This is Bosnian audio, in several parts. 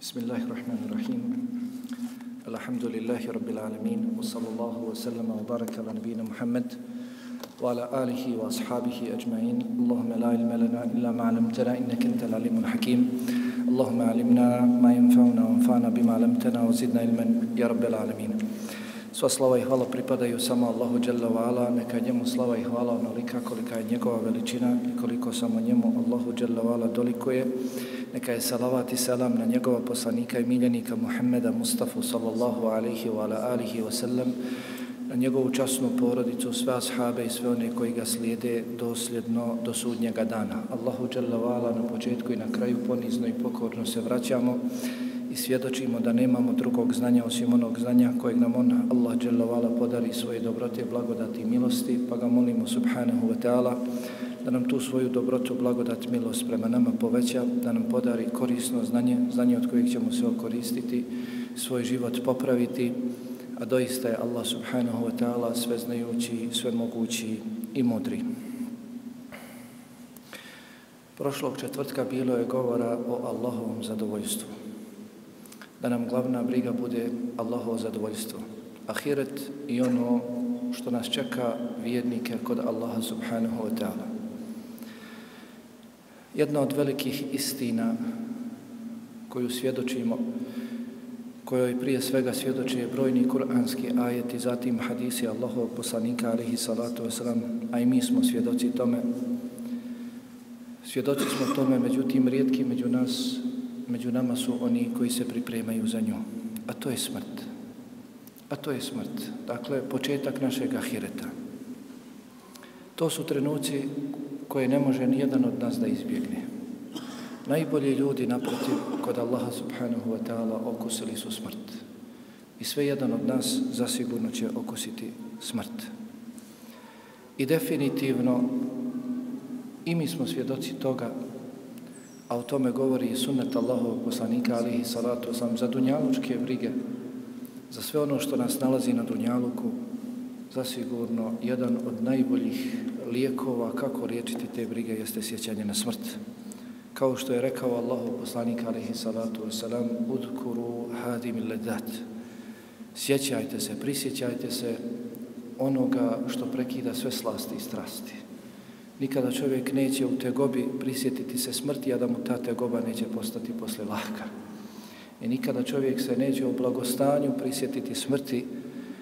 بسم الله الرحمن الرحيم الحمد لله رب العالمين وصلى الله وسلم وبارك على نبينا محمد وعلى آله وأصحابه أجمعين اللهم لا علم لنا إلا ما علمتنا إنك أنت العليم الحكيم اللهم علمنا ما ينفعنا وانفعنا بما علمتنا وزدنا علما يا رب العالمين Sva slava i hvala pripadaju samo Allahu Jalla wa ala, neka njemu slava i hvala onolika kolika je njegova veličina i koliko samo njemu Allahu Jalla wa ala dolikuje. Neka je salavat i selam na njegova poslanika i miljenika Muhammeda Mustafa sallallahu alaihi wa ala alihi wa sallam, na njegovu časnu porodicu, sve ashabe i sve one koji ga slijede dosljedno do sudnjega dana. Allahu dželavala na početku i na kraju ponizno i pokorno se vraćamo i svjedočimo da nemamo drugog znanja osim onog znanja kojeg nam on, Allah dželavala podari svoje dobrote, blagodati i milosti, pa ga molimo subhanahu wa ta'ala da nam tu svoju dobrotu, blagodat, milost prema nama poveća, da nam podari korisno znanje, znanje od kojeg ćemo se okoristiti, svoj život popraviti, a doista je Allah subhanahu wa ta'ala sve znajući, sve mogući i mudri. Prošlog četvrtka bilo je govora o Allahovom zadovoljstvu da nam glavna briga bude Allahovo zadovoljstvo. Ahiret i ono što nas čeka vjernike kod Allaha subhanahu wa ta'ala. Jedna od velikih istina koju svjedočimo, kojoj prije svega svjedoči brojni kuranski ajeti, zatim hadisi Allahov poslanika alihi salatu wasalam, a i mi smo svjedoci tome. Svjedoci smo tome, međutim, rijetki među nas među nama su oni koji se pripremaju za nju. A to je smrt. A to je smrt. Dakle, početak našeg ahireta. To su trenuci koje ne može ni jedan od nas da izbjegne. Najbolji ljudi naprotiv kod Allaha subhanahu wa ta'ala okusili su smrt. I sve jedan od nas zasigurno će okusiti smrt. I definitivno i mi smo svjedoci toga a o tome govori i sunnet Allahovog poslanika alihi salatu sam za dunjalučke brige, za sve ono što nas nalazi na dunjaluku, zasigurno jedan od najboljih lijekova kako riječiti te brige jeste sjećanje na smrt. Kao što je rekao Allahu poslanik alaihi salatu wasalam, udkuru hadim ledat. Sjećajte se, prisjećajte se onoga što prekida sve slasti i strasti. Nikada čovjek neće u tegobi prisjetiti se smrti, a da mu ta tegoba neće postati posle laka. I nikada čovjek se neće u blagostanju prisjetiti smrti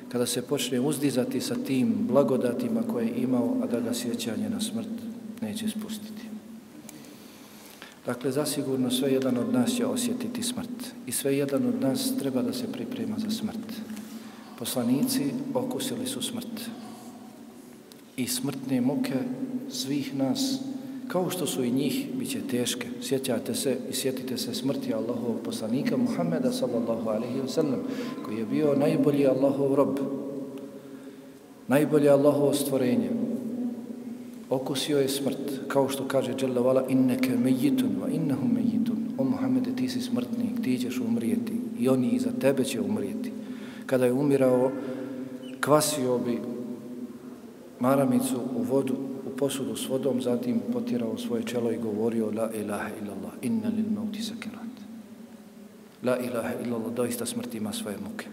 kada se počne uzdizati sa tim blagodatima koje je imao, a da ga sjećanje na smrt neće spustiti. Dakle, zasigurno sve jedan od nas će osjetiti smrt. I sve jedan od nas treba da se priprema za smrt. Poslanici okusili su smrt i smrtne muke svih nas, kao što su i njih, bit će teške. Sjećate se i sjetite se smrti Allahovog poslanika Muhammeda sallallahu alaihi wasallam, koji je bio najbolji Allahov rob, najbolje Allahovo stvorenje. Okusio je smrt, kao što kaže Jalla vala, inneke mejitun, va innehu mejitun. O Muhammede, ti si smrtnik, ti ćeš umrijeti i oni iza tebe će umrijeti. Kada je umirao, kvasio bi maramicu u vodu, posudu s vodom, zatim potirao svoje čelo i govorio La ilaha illallah, inna lil mauti sakirat. La ilaha illallah, doista smrt ima svoje muke.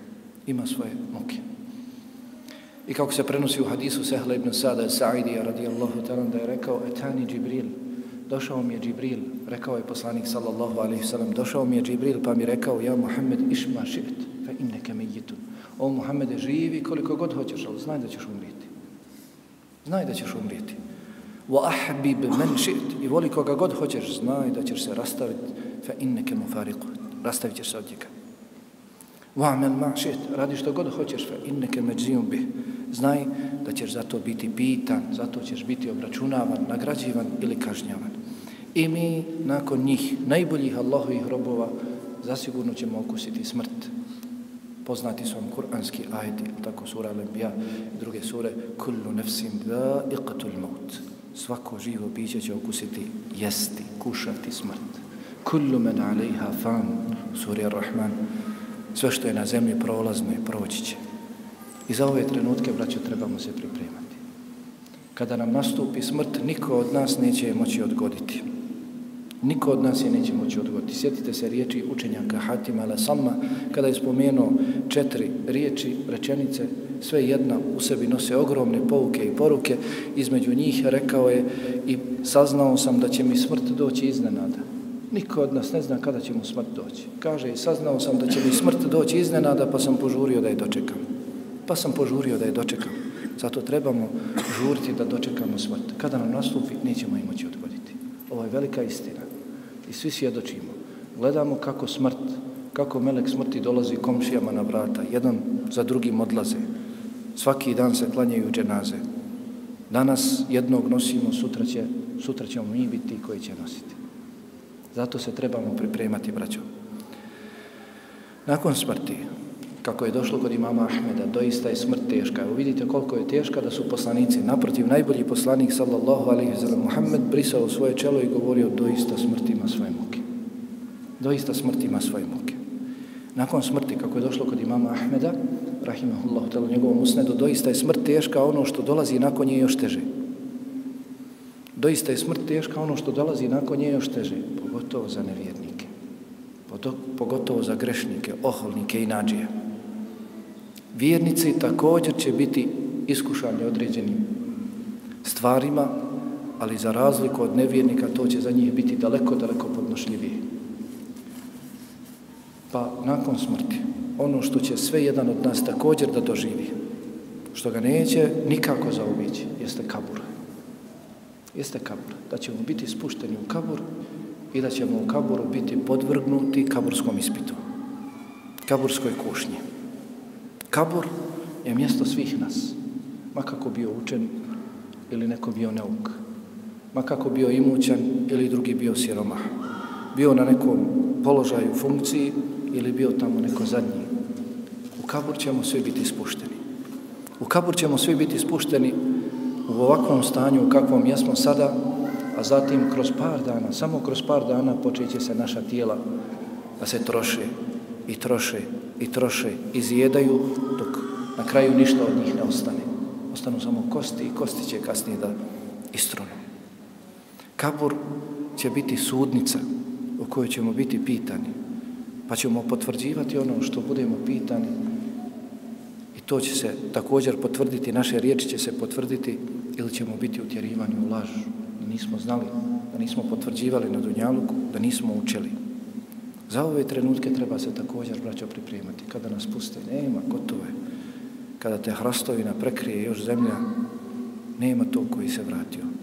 Ima svoje muke. I kako se prenosi u hadisu Sehla ibn Sada Sa'idija radijallahu ta'ala da je rekao Etani Džibril, došao mi je Džibril, rekao je poslanik sallallahu alaihi sallam, došao mi je Džibril pa mi rekao ja Muhammed išma šit, fa inneke me jitun. O Muhammede živi koliko god hoćeš, ali znaj da ćeš umriti. Znaj da ćeš umrijeti. Wa ahbib man shi't. I voli koga god hoćeš, znaj da ćeš se rastaviti. Fa inneke mufariqu. Rastavit ćeš se od njega. Wa amel ma shi't. Radi što god hoćeš. Fa inneke međzijum bih. Znaj da ćeš zato biti pitan, zato ćeš biti obračunavan, nagrađivan ili kažnjavan. I mi, nakon njih, najboljih Allahovih robova, zasigurno ćemo okusiti smrt poznati su vam kuranski ajeti, tako sura Al-Anbiya i druge sure, kullu nefsim da iqatul maut. Svako živo biće će okusiti, jesti, kušati smrt. Kullu men alejha fan, sura Ar-Rahman. Sve što je na zemlji prolazno i proći će. I za ove trenutke, braćo, trebamo se pripremati. Kada nam nastupi smrt, niko od nas neće moći odgoditi. Niko od nas je neće moći odgoditi. Sjetite se riječi učenjaka Hatima ala kada je spomenuo četiri riječi, rečenice, sve jedna u sebi nose ogromne pouke i poruke, između njih rekao je i saznao sam da će mi smrt doći iznenada. Niko od nas ne zna kada će mu smrt doći. Kaže i saznao sam da će mi smrt doći iznenada, pa sam požurio da je dočekam. Pa sam požurio da je dočekam. Zato trebamo žuriti da dočekamo smrt. Kada nam nastupi, nećemo i moći odgoditi. Ovo je velika istina. I svi svjedočimo. Gledamo kako smrt, kako melek smrti dolazi komšijama na vrata. Jedan za drugim odlaze. Svaki dan se klanjaju dženaze. Danas jednog nosimo, sutra, će, sutra ćemo mi biti koji će nositi. Zato se trebamo pripremati, braćo. Nakon smrti, kako je došlo kod imama Ahmeda, doista je smrt teška. Evo vidite koliko je teška da su poslanici. Naprotiv, najbolji poslanik, sallallahu alaihi wa sallam, Muhammed brisao svoje čelo i govorio doista smrt ima svoje muke. Doista smrt ima svoje muke. Nakon smrti, kako je došlo kod imama Ahmeda, rahimahullahu telu njegovom usnedu, doista je smrt teška, ono što dolazi nakon nje još teže. Doista je smrt teška, ono što dolazi nakon nje još teže, pogotovo za nevjernike, pogotovo za grešnike, oholnike i nađije. Vjernici također će biti iskušani određenim stvarima, ali za razliku od nevjernika to će za njih biti daleko, daleko podnošljivije. Pa nakon smrti, ono što će sve jedan od nas također da doživi, što ga neće nikako zaobići, jeste kabur. Jeste kabur. Da ćemo biti spušteni u kabur i da ćemo u kaburu biti podvrgnuti kaburskom ispitu. Kaburskoj kušnji. Kabur je mjesto svih nas. makako bio učen ili neko bio neuk. makako bio imućan ili drugi bio siromah. Bio na nekom položaju funkciji ili bio tamo neko zadnji. U kabur ćemo svi biti spušteni. U kabur ćemo svi biti spušteni u ovakvom stanju u kakvom jesmo sada, a zatim kroz par dana, samo kroz par dana počeće se naša tijela da se troše i troše i troše, izjedaju dok na kraju ništa od njih ne ostane. Ostanu samo kosti i kosti će kasnije da istrunu. Kabur će biti sudnica u kojoj ćemo biti pitani, pa ćemo potvrđivati ono što budemo pitani i to će se također potvrditi, naše riječi će se potvrditi ili ćemo biti utjerivani u lažu, da nismo znali, da nismo potvrđivali na Dunjaluku, da nismo učili. Za ove trenutke treba se također, braćo, pripremati. Kada nas puste, nema, gotovo je. Kada te hrastovina prekrije još zemlja, nema to koji se vratio.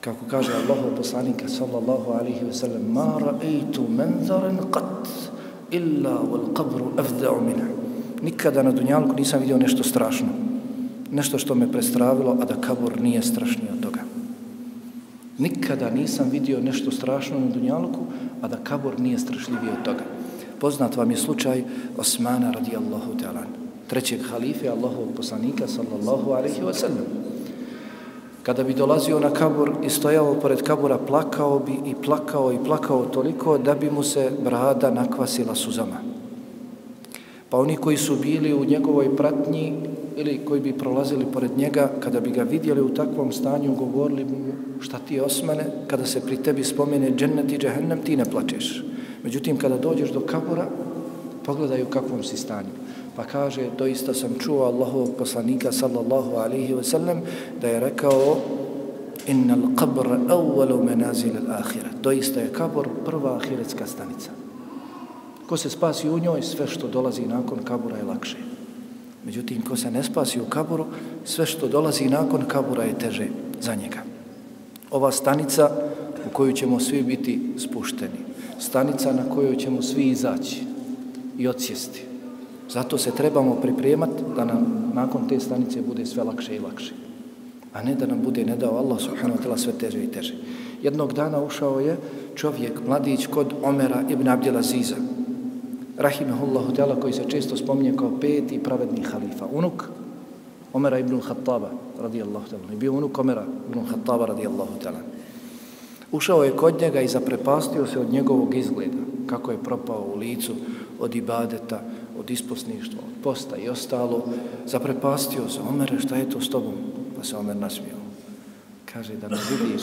Kako kaže Allah poslanika sallallahu alaihi ve sellem, ma ra'eitu manzaran qat illa wal qabru afda'u minha. Nikada na dunjalku nisam vidio nešto strašno. Nešto što me prestravilo, a da kabur nije strašniji od toga. Nikada nisam vidio nešto strašno na dunjalku, a da kabur nije strašljiviji od toga. Poznat vam je slučaj Osmana radijallahu ta'ala, trećeg halife Allahov poslanika sallallahu alaihi wa sallam. Kada bi dolazio na kabur i stojao pored kabura, plakao bi i plakao i plakao toliko da bi mu se brada nakvasila suzama. Pa oni koji su bili u njegovoj pratnji ili koji bi prolazili pored njega, kada bi ga vidjeli u takvom stanju, govorili mu šta ti osmane, kada se pri tebi spomene džennet i džehennem, ti ne plačeš. Međutim, kada dođeš do kabura, pogledaj u kakvom si stanju. Pa kaže, doista sam čuo Allahovog poslanika, sallallahu alaihi ve sellem da je rekao, inna al-qabr awwalu manazil al-akhirah. Doista je kabor prva ahiretska stanica. Ko se spasi u njoj, sve što dolazi nakon kabura je lakše. Međutim, ko se ne spasi u kaburu, sve što dolazi nakon kabura je teže za njega. Ova stanica u koju ćemo svi biti spušteni, stanica na koju ćemo svi izaći i odsjesti. Zato se trebamo pripremati da nam nakon te stanice bude sve lakše i lakše. A ne da nam bude ne dao Allah subhanahu wa ta'la sve teže i teže. Jednog dana ušao je čovjek, mladić, kod Omera ibn Abdelaziza, rahimahullahu ta'ala koji se često spominje kao peti pravedni halifa. Unuk Omera ibn Khattaba radijallahu ta'ala. Bio unuk Omera ibn Khattaba radijallahu ta'ala. Ušao je kod njega i zaprepastio se od njegovog izgleda, kako je propao u licu od ibadeta, od isposništva, od posta i ostalo. Zaprepastio se, Omere, šta je to s tobom? Pa se Omer nasmio. Kaže, da me vidiš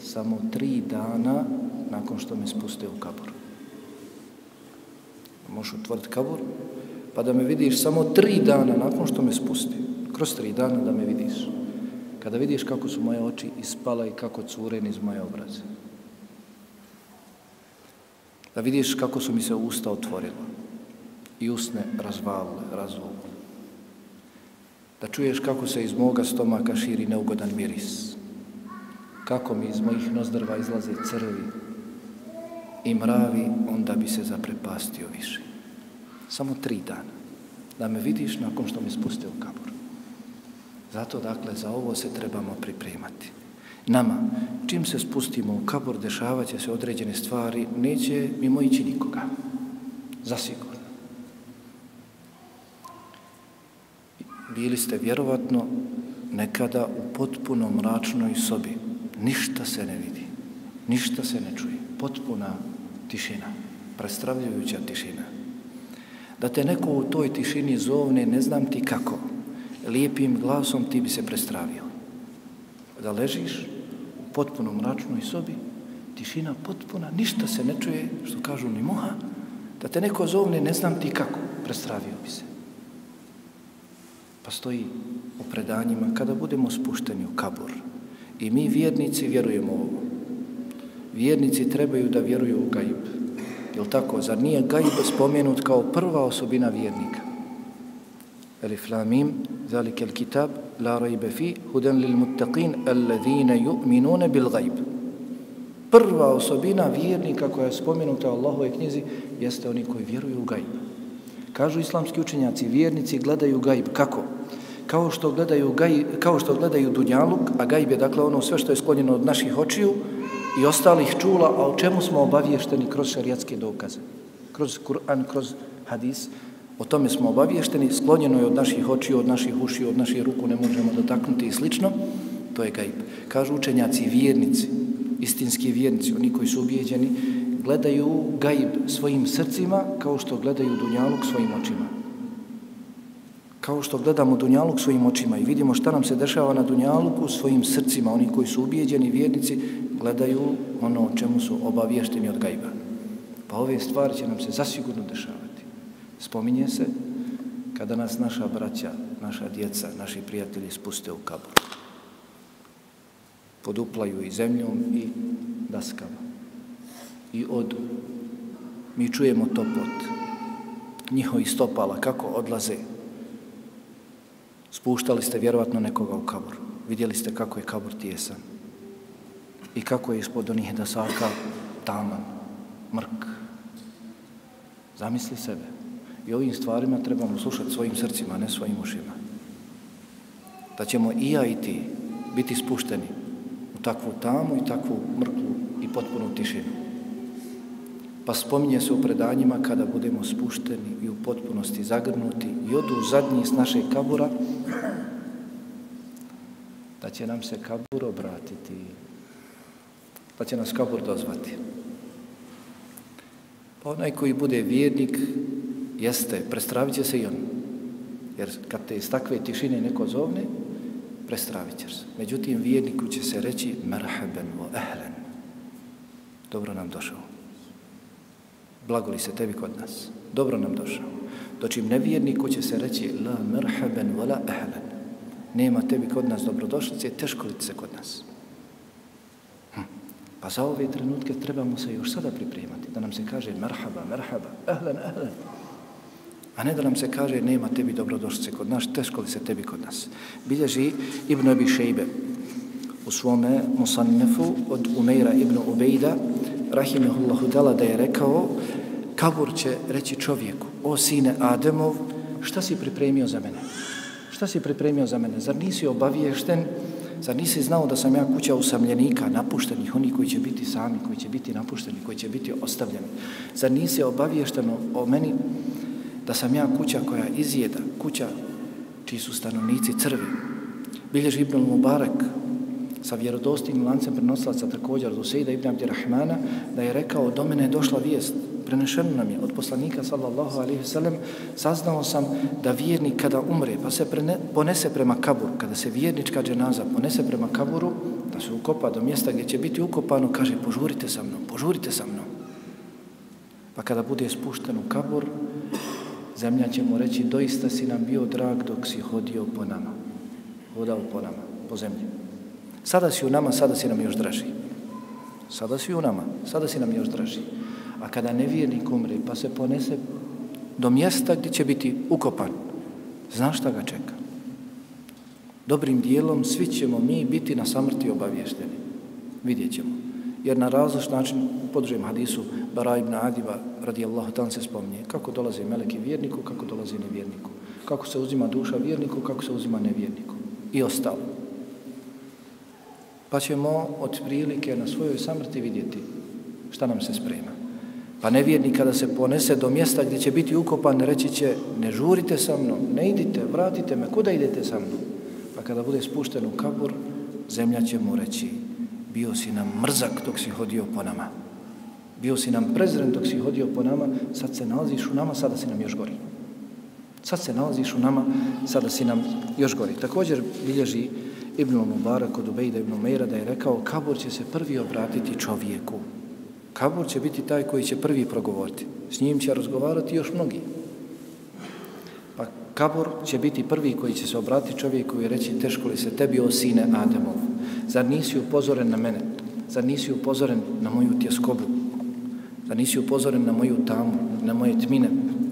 samo tri dana nakon što me spuste u kabor. Možeš otvoriti kabor, pa da me vidiš samo tri dana nakon što me spusti. Kroz tri dana da me vidiš. Kada vidiš kako su moje oči ispala i kako curen iz moje obraze. Da vidiš kako su mi se usta otvorila i usne razvalile, razvole. Da čuješ kako se iz moga stomaka širi neugodan miris. Kako mi iz mojih nozdrva izlaze crvi i mravi, onda bi se zaprepastio više. Samo tri dana. Da me vidiš nakon što me spuste u kabor. Zato, dakle, za ovo se trebamo pripremati. Nama, čim se spustimo u kabor, dešavaće se određene stvari, neće mimo ići nikoga. Zasigurno. Bili ste vjerovatno nekada u potpuno mračnoj sobi. Ništa se ne vidi, ništa se ne čuje. Potpuna tišina, prestravljujuća tišina. Da te neko u toj tišini zovne, ne znam ti kako, lijepim glasom ti bi se prestravio. Da ležiš u potpuno mračnoj sobi, tišina potpuna, ništa se ne čuje, što kažu ni moha, da te neko zovne, ne znam ti kako, prestravio bi se. Pa stoji u predanjima, kada budemo spušteni u kabur. i mi vjernici vjerujemo ovo, vjernici trebaju da vjeruju u gaib. Jel tako? Zar nije gaib spomenut kao prva osobina vjernika? Elif lamim, zalike el kitab, la rajbe fi, huden lil muttaqin, alladhine ju'minune bil gaib. Prva osobina vjernika koja je spomenuta u Allahove knjizi jeste oni koji vjeruju u gaib. Kažu islamski učenjaci, vjernici gledaju gajb. Kako? Kao što gledaju, gaj, kao što gledaju dunjaluk, a gajb je dakle ono sve što je sklonjeno od naših očiju, i ostalih čula, a o čemu smo obaviješteni kroz šarijatske dokaze, kroz Kur'an, kroz hadis, o tome smo obaviješteni, sklonjeno je od naših očiju, od naših ušiju, od naših ruku, ne možemo dotaknuti i slično, to je gajb. Kažu učenjaci, vjernici, istinski vjernici, oni koji su ubijeđeni, gledaju gaib svojim srcima kao što gledaju dunjaluk svojim očima. Kao što gledamo dunjaluk svojim očima i vidimo šta nam se dešava na dunjaluku svojim srcima, oni koji su ubijeđeni vjernici, gledaju ono o čemu su obavješteni od gajba. Pa ove stvari će nam se zasigurno dešavati. Spominje se kada nas naša braća, naša djeca, naši prijatelji spuste u kabur. Poduplaju i zemljom i daskama. I odu. Mi čujemo topot njihovi stopala kako odlaze. Spuštali ste vjerovatno nekoga u kabor. Vidjeli ste kako je kabor tijesan i kako je ispod onih dasaka taman, mrk. Zamisli sebe. I ovim stvarima trebamo slušati svojim srcima, ne svojim ušima. Da ćemo i ja i ti biti spušteni u takvu tamu i takvu mrklu i potpunu tišinu. Pa spominje se u predanjima kada budemo spušteni i u potpunosti zagrnuti i odu zadnji s naše kabura, da će nam se kabur obratiti pa će nas kabur dozvati. Pa onaj koji bude vjernik, jeste, prestravit će se i on. Jer kad te iz takve tišine neko zovne, prestravit ćeš se. Međutim, vjerniku će se reći merhaben vo ehlen. Dobro nam došao. Blagoli se tebi kod nas. Dobro nam došao. Dočim nevjerniku će se reći la merhaben wala ahlan. ehlen. Nema tebi kod nas dobrodošlice, teško li se kod nas. Hm. Pa za ove trenutke trebamo se još sada pripremati, da nam se kaže merhaba, merhaba, ehlen, ehlen. A ne da nam se kaže nema tebi dobrodošlice kod nas, teško li se tebi kod nas. Bilježi Ibn Abi Šejbe u svome Musannefu od Umeira Ibn Ubejda, rahimehullahu tala, da je rekao, kabur će reći čovjeku, o sine Ademov, šta si pripremio za mene? Šta si pripremio za mene? Zar nisi obaviješten Zar nisi znao da sam ja kuća usamljenika, napuštenih, oni koji će biti sami, koji će biti napušteni, koji će biti ostavljeni? Zar nisi obaviješten o meni da sam ja kuća koja izjeda, kuća čiji su stanovnici crvi? Bilježi Ibn Mubarak sa vjerodostim lancem prenoslaca također do Sejda Ibn Abdirahmana da je rekao do mene je došla vijest prenešeno nam je od poslanika sallallahu alaihi sallam, saznao sam da vjernik kada umre, pa se prene, ponese prema kaburu, kada se vjernička dženaza ponese prema kaburu, da se ukopa do mjesta gdje će biti ukopano, kaže požurite sa mnom, požurite sa mnom. Pa kada bude spušten u kabur, zemlja će mu reći doista si nam bio drag dok si hodio po nama. Hodao po nama, po zemlji. Sada si u nama, sada si nam još draži. Sada si u nama, sada si nam još draži. A kada nevjernik umre pa se ponese do mjesta gdje će biti ukopan, znaš šta ga čeka? Dobrim dijelom svi ćemo mi biti na samrti obavješteni. Vidjet ćemo. Jer na različit način u hadisu Bara ibn Adiba radijallahu tan se spominje kako dolaze meleki vjerniku, kako dolaze nevjerniku. Kako se uzima duša vjerniku, kako se uzima nevjerniku. I ostalo. Pa ćemo od prilike na svojoj samrti vidjeti šta nam se sprema. Pa nevjernik kada se ponese do mjesta gdje će biti ukopan, reći će ne žurite sa mnom, ne idite, vratite me, kuda idete sa mnom? Pa kada bude spušten u kabur, zemlja će mu reći bio si nam mrzak dok si hodio po nama. Bio si nam prezren dok si hodio po nama, sad se nalaziš u nama, sada si nam još gori. Sad se nalaziš u nama, sada si nam još gori. Također bilježi Ibn Mubarak od Ubejda Ibn Meira da je rekao kabur će se prvi obratiti čovjeku. Kabur će biti taj koji će prvi progovoriti. S njim će razgovarati još mnogi. Pa kabur će biti prvi koji će se obratiti čovjeku i reći teško li se tebi o sine Ademov. Zar nisi upozoren na mene? Zar nisi upozoren na moju tjeskobu? Zar nisi upozoren na moju tamu, na moje tmine,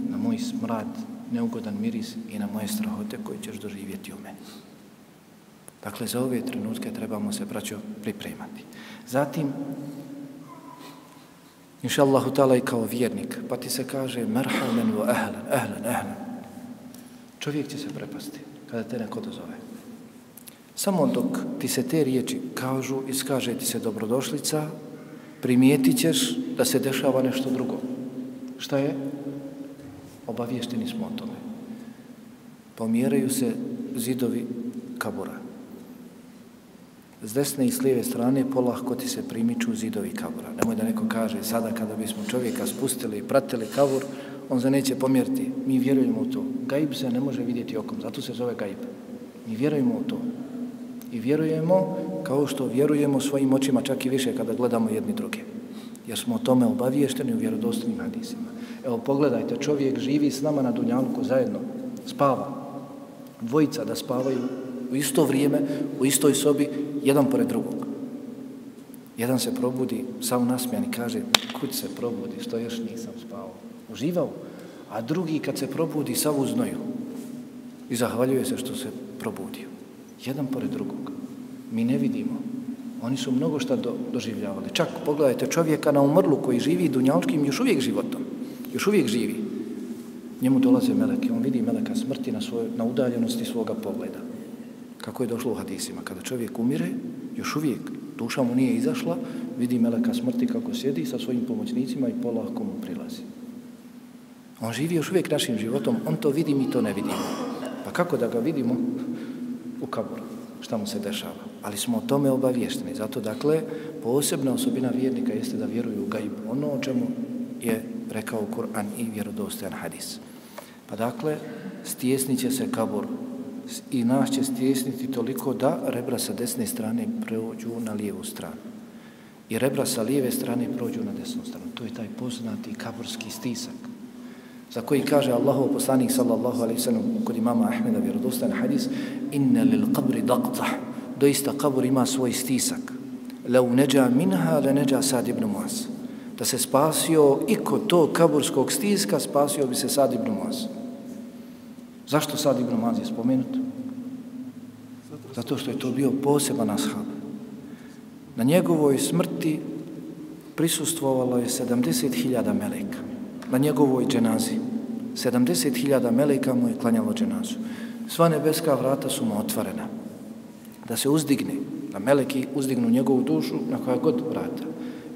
na moj smrad, neugodan miris i na moje strahote koje ćeš doživjeti u meni? Dakle, za ove trenutke trebamo se, braćo, pripremati. Zatim, inša Allahu ta'ala i kao vjernik, pa ti se kaže merhamen wa ahlan, ahlan, ahlan. Čovjek će se prepasti kada te neko dozove. Samo dok ti se te riječi kažu i ti se dobrodošlica, primijetit ćeš da se dešava nešto drugo. Šta je? Obavješteni smo o tome. Pomjeraju se zidovi kabura s desne i s lijeve strane polahko ti se primiču zidovi kabura. Nemoj da neko kaže sada kada bismo čovjeka spustili i pratili kabur, on se neće pomjeriti. Mi vjerujemo u to. Gaib se ne može vidjeti okom, zato se zove gaib. Mi vjerujemo u to. I vjerujemo kao što vjerujemo svojim očima čak i više kada gledamo jedni druge. Jer smo o tome obaviješteni u vjerodostojnim hadisima. Evo pogledajte, čovjek živi s nama na Dunjanku zajedno, spava. Dvojica da spavaju u isto vrijeme, u istoj sobi, jedan pored drugog. Jedan se probudi, samo nasmijan i kaže, kud se probudi, što još nisam spao. Uživao. A drugi kad se probudi, sav uznoju. I zahvaljuje se što se probudio. Jedan pored drugog. Mi ne vidimo. Oni su mnogo šta do, doživljavali. Čak pogledajte čovjeka na umrlu koji živi dunjalskim još uvijek životom. Još uvijek živi. Njemu dolaze meleke. On vidi meleka smrti na, svoj, na udaljenosti svoga pogleda kako je došlo u hadisima. Kada čovjek umire, još uvijek duša mu nije izašla, vidi meleka smrti kako sjedi sa svojim pomoćnicima i polako mu prilazi. On živi još uvijek našim životom, on to vidi, mi to ne vidimo. Pa kako da ga vidimo u kaburu, šta mu se dešava? Ali smo o tome obavješteni. Zato, dakle, posebna osobina vjernika jeste da vjeruju u gaib. Ono o čemu je rekao Kur'an i vjerodostojan hadis. Pa dakle, stjesnit se kabur i nas će stjesniti toliko da rebra sa desne strane prođu na lijevu stranu. I rebra sa lijeve strane prođu na desnu stranu. To je taj poznati kaburski stisak. Za koji kaže Allahov poslanik sallallahu alaihi sallam kod imama Ahmeda vjerodostan hadis inna lil qabri daqta doista kabur ima svoj stisak lau neđa minha le neđa sad ibn Muaz da se spasio i kod to kaburskog stiska spasio bi se sad ibn Muaz Zašto sad Ibn Muaz je spomenut? Zato što je to bio poseban ashab. Na njegovoj smrti prisustvovalo je 70.000 meleka. Na njegovoj dženazi. 70.000 meleka mu je klanjalo dženazu. Sva nebeska vrata su mu otvorena. Da se uzdigne, da meleki uzdignu njegovu dušu na koja god vrata.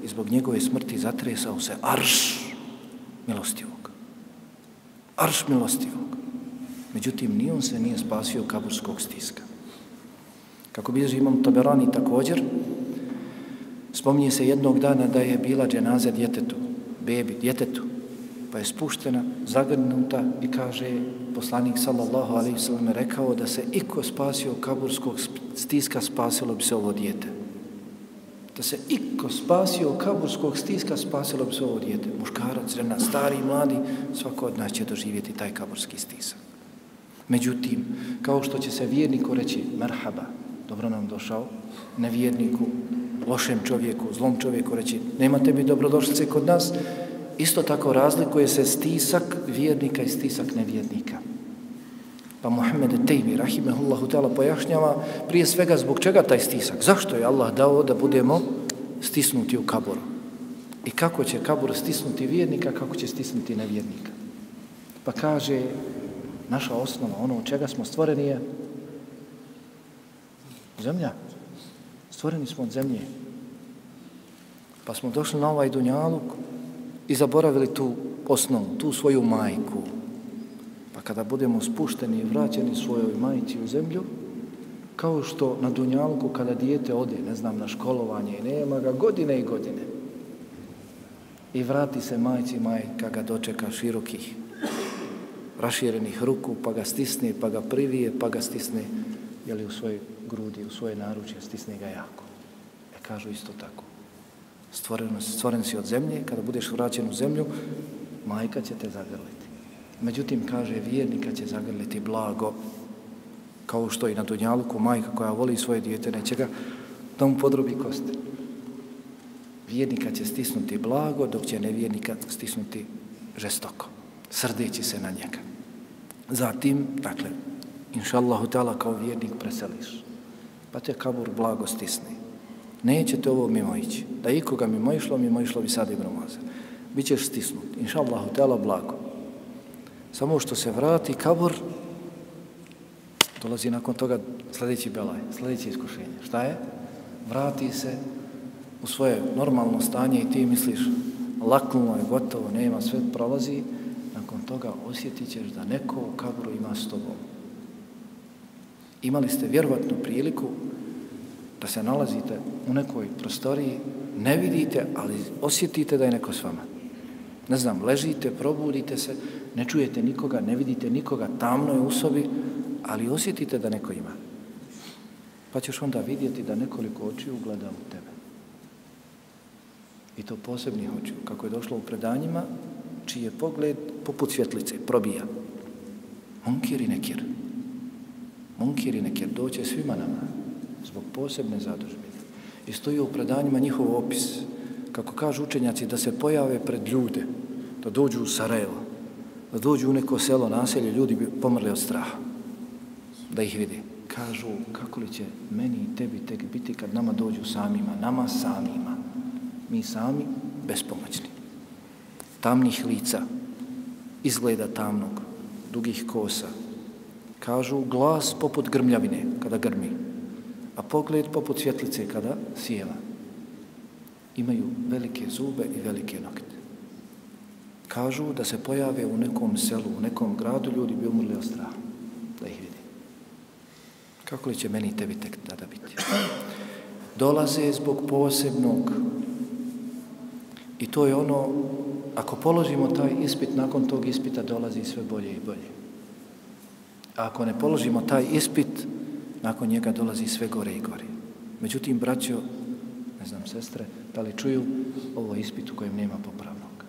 I zbog njegove smrti zatresao se arš milostivog. Arš milostivog. Međutim, ni on se nije spasio kaburskog stiska. Kako bilježi imam Taberani također, spominje se jednog dana da je bila dženaza djetetu, bebi, djetetu, pa je spuštena, zagrnuta i kaže poslanik sallallahu alaihi sallam rekao da se iko spasio kaburskog stiska, spasilo bi se ovo djete. Da se iko spasio kaburskog stiska, spasilo bi se ovo djete. Muškarac, žena, stari, mladi, svako od nas će doživjeti taj kaburski stisak. Međutim, kao što će se vjerniku reći, merhaba, dobro nam došao, nevjerniku, lošem čovjeku, zlom čovjeku reći, nema tebi dobrodošlice kod nas, isto tako razlikuje se stisak vjernika i stisak nevjernika. Pa Muhammed Tejmi, rahimehullahu ta'ala, pojašnjava prije svega zbog čega taj stisak. Zašto je Allah dao da budemo stisnuti u kaboru? I kako će kabor stisnuti vjernika, kako će stisnuti nevjernika? Pa kaže, naša osnova, ono u čega smo stvoreni je zemlja. Stvoreni smo od zemlje. Pa smo došli na ovaj dunjaluk i zaboravili tu osnovu, tu svoju majku. Pa kada budemo spušteni i vraćeni svojoj majci u zemlju, kao što na dunjalku kada dijete ode, ne znam, na školovanje i nema ga godine i godine, i vrati se majci, majka ga dočeka širokih, raširenih ruku, pa ga stisne, pa ga privije, pa ga stisne, jeli u svojoj grudi, u svoje naručje, stisne ga jako. E kažu isto tako. Stvoren, stvoren si od zemlje, kada budeš vraćen u zemlju, majka će te zagrliti. Međutim, kaže, vjernika će zagrliti blago, kao što i na Dunjaluku majka koja voli svoje dijete, neće ga da mu podrobi koste. Vjernika će stisnuti blago, dok će nevjernika stisnuti žestoko, srdeći se na njega. Zatim, dakle, inša Allahu kao vjernik preseliš, pa te kabur blago stisni. Nećete ovo mimo ići. Da ikoga mimo išlo, mimo išlo bi sad Ibn Mazer. Bićeš stisnut, inša Allahu tela blago. Samo što se vrati kabur, dolazi nakon toga sljedeći belaj, sljedeće iskušenje. Šta je? Vrati se u svoje normalno stanje i ti misliš laknulo je, gotovo, nema, sve prolazi, nakon toga osjetit ćeš da neko u kabru ima s tobom. Imali ste vjerovatnu priliku da se nalazite u nekoj prostoriji, ne vidite, ali osjetite da je neko s vama. Ne znam, ležite, probudite se, ne čujete nikoga, ne vidite nikoga, tamno je u sobi, ali osjetite da neko ima. Pa ćeš onda vidjeti da nekoliko očiju gleda u tebe. I to posebnih očiju. Kako je došlo u predanjima, čiji je pogled poput svjetlice, probija. Munkir i nekir. Munkiri i doće svima nama zbog posebne zadužbine. I stoji u predanjima njihov opis. Kako kažu učenjaci, da se pojave pred ljude, da dođu u Sarajevo, da dođu u neko selo, naselje, ljudi bi pomrli od straha da ih vidi. Kažu, kako li će meni i tebi tek biti kad nama dođu samima, nama samima, mi sami bespomoćni tamnih lica, izgleda tamnog, dugih kosa. Kažu glas poput grmljavine kada grmi, a pogled poput svjetlice kada sjeva. Imaju velike zube i velike nokte. Kažu da se pojave u nekom selu, u nekom gradu, ljudi bi umrli od straha da ih vidi. Kako li će meni i tebi tek tada biti? Dolaze zbog posebnog i to je ono ako položimo taj ispit, nakon tog ispita dolazi sve bolje i bolje. A ako ne položimo taj ispit, nakon njega dolazi sve gore i gore. Međutim, braćo, ne znam, sestre, da li čuju, ovo je ispit u kojem nema popravnog.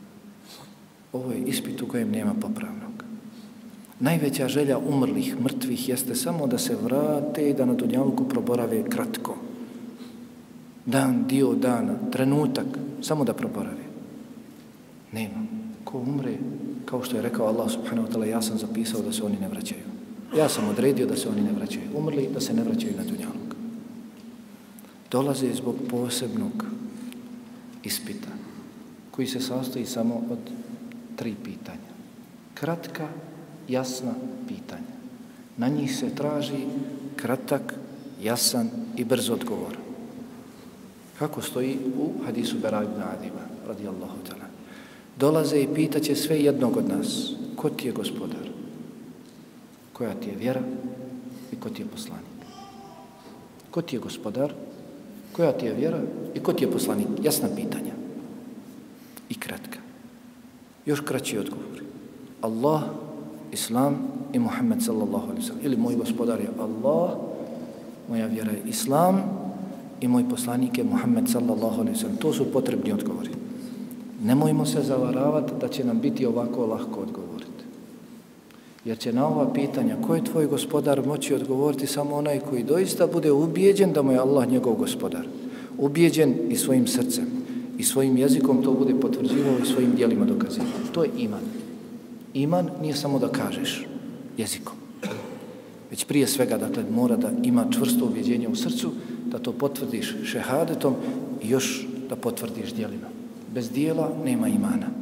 Ovo je ispit u kojem nema popravnog. Najveća želja umrlih, mrtvih, jeste samo da se vrate i da na Dunjaluku proborave kratko. Dan, dio dana, trenutak, samo da proborave. Nema. Ko umre, kao što je rekao Allah subhanahu wa ta'ala, ja sam zapisao da se oni ne vraćaju. Ja sam odredio da se oni ne vraćaju. Umrli da se ne vraćaju na dunjalog. Dolaze zbog posebnog ispita, koji se sastoji samo od tri pitanja. Kratka, jasna pitanja. Na njih se traži kratak, jasan i brz odgovor. Kako stoji u hadisu Beragna Adima, radijallahu ta'ala dolaze i pitaće sve jednog od nas, ko ti je gospodar? Koja ti je vjera i ko ti je poslanik? Ko ti je gospodar? Koja ti je vjera i ko ti je poslanik? Jasna pitanja. I kratka. Još kraći odgovor. Allah, Islam i Muhammed sallallahu alaihi sallam. Ili moj gospodar je Allah, moja vjera je Islam i moj poslanik je Muhammed sallallahu alaihi sallam. To su potrebni odgovori. Nemojmo se zavaravati da će nam biti ovako lahko odgovoriti. Jer će na ova pitanja ko je tvoj gospodar moći odgovoriti samo onaj koji doista bude ubijeđen da mu je Allah njegov gospodar. Ubijeđen i svojim srcem i svojim jezikom to bude potvrđivao i svojim dijelima dokazivao. To je iman. Iman nije samo da kažeš jezikom. Već prije svega, dakle, mora da ima čvrsto ubjeđenje u srcu, da to potvrdiš šehadetom i još da potvrdiš dijelima. Bez dijela nema imana.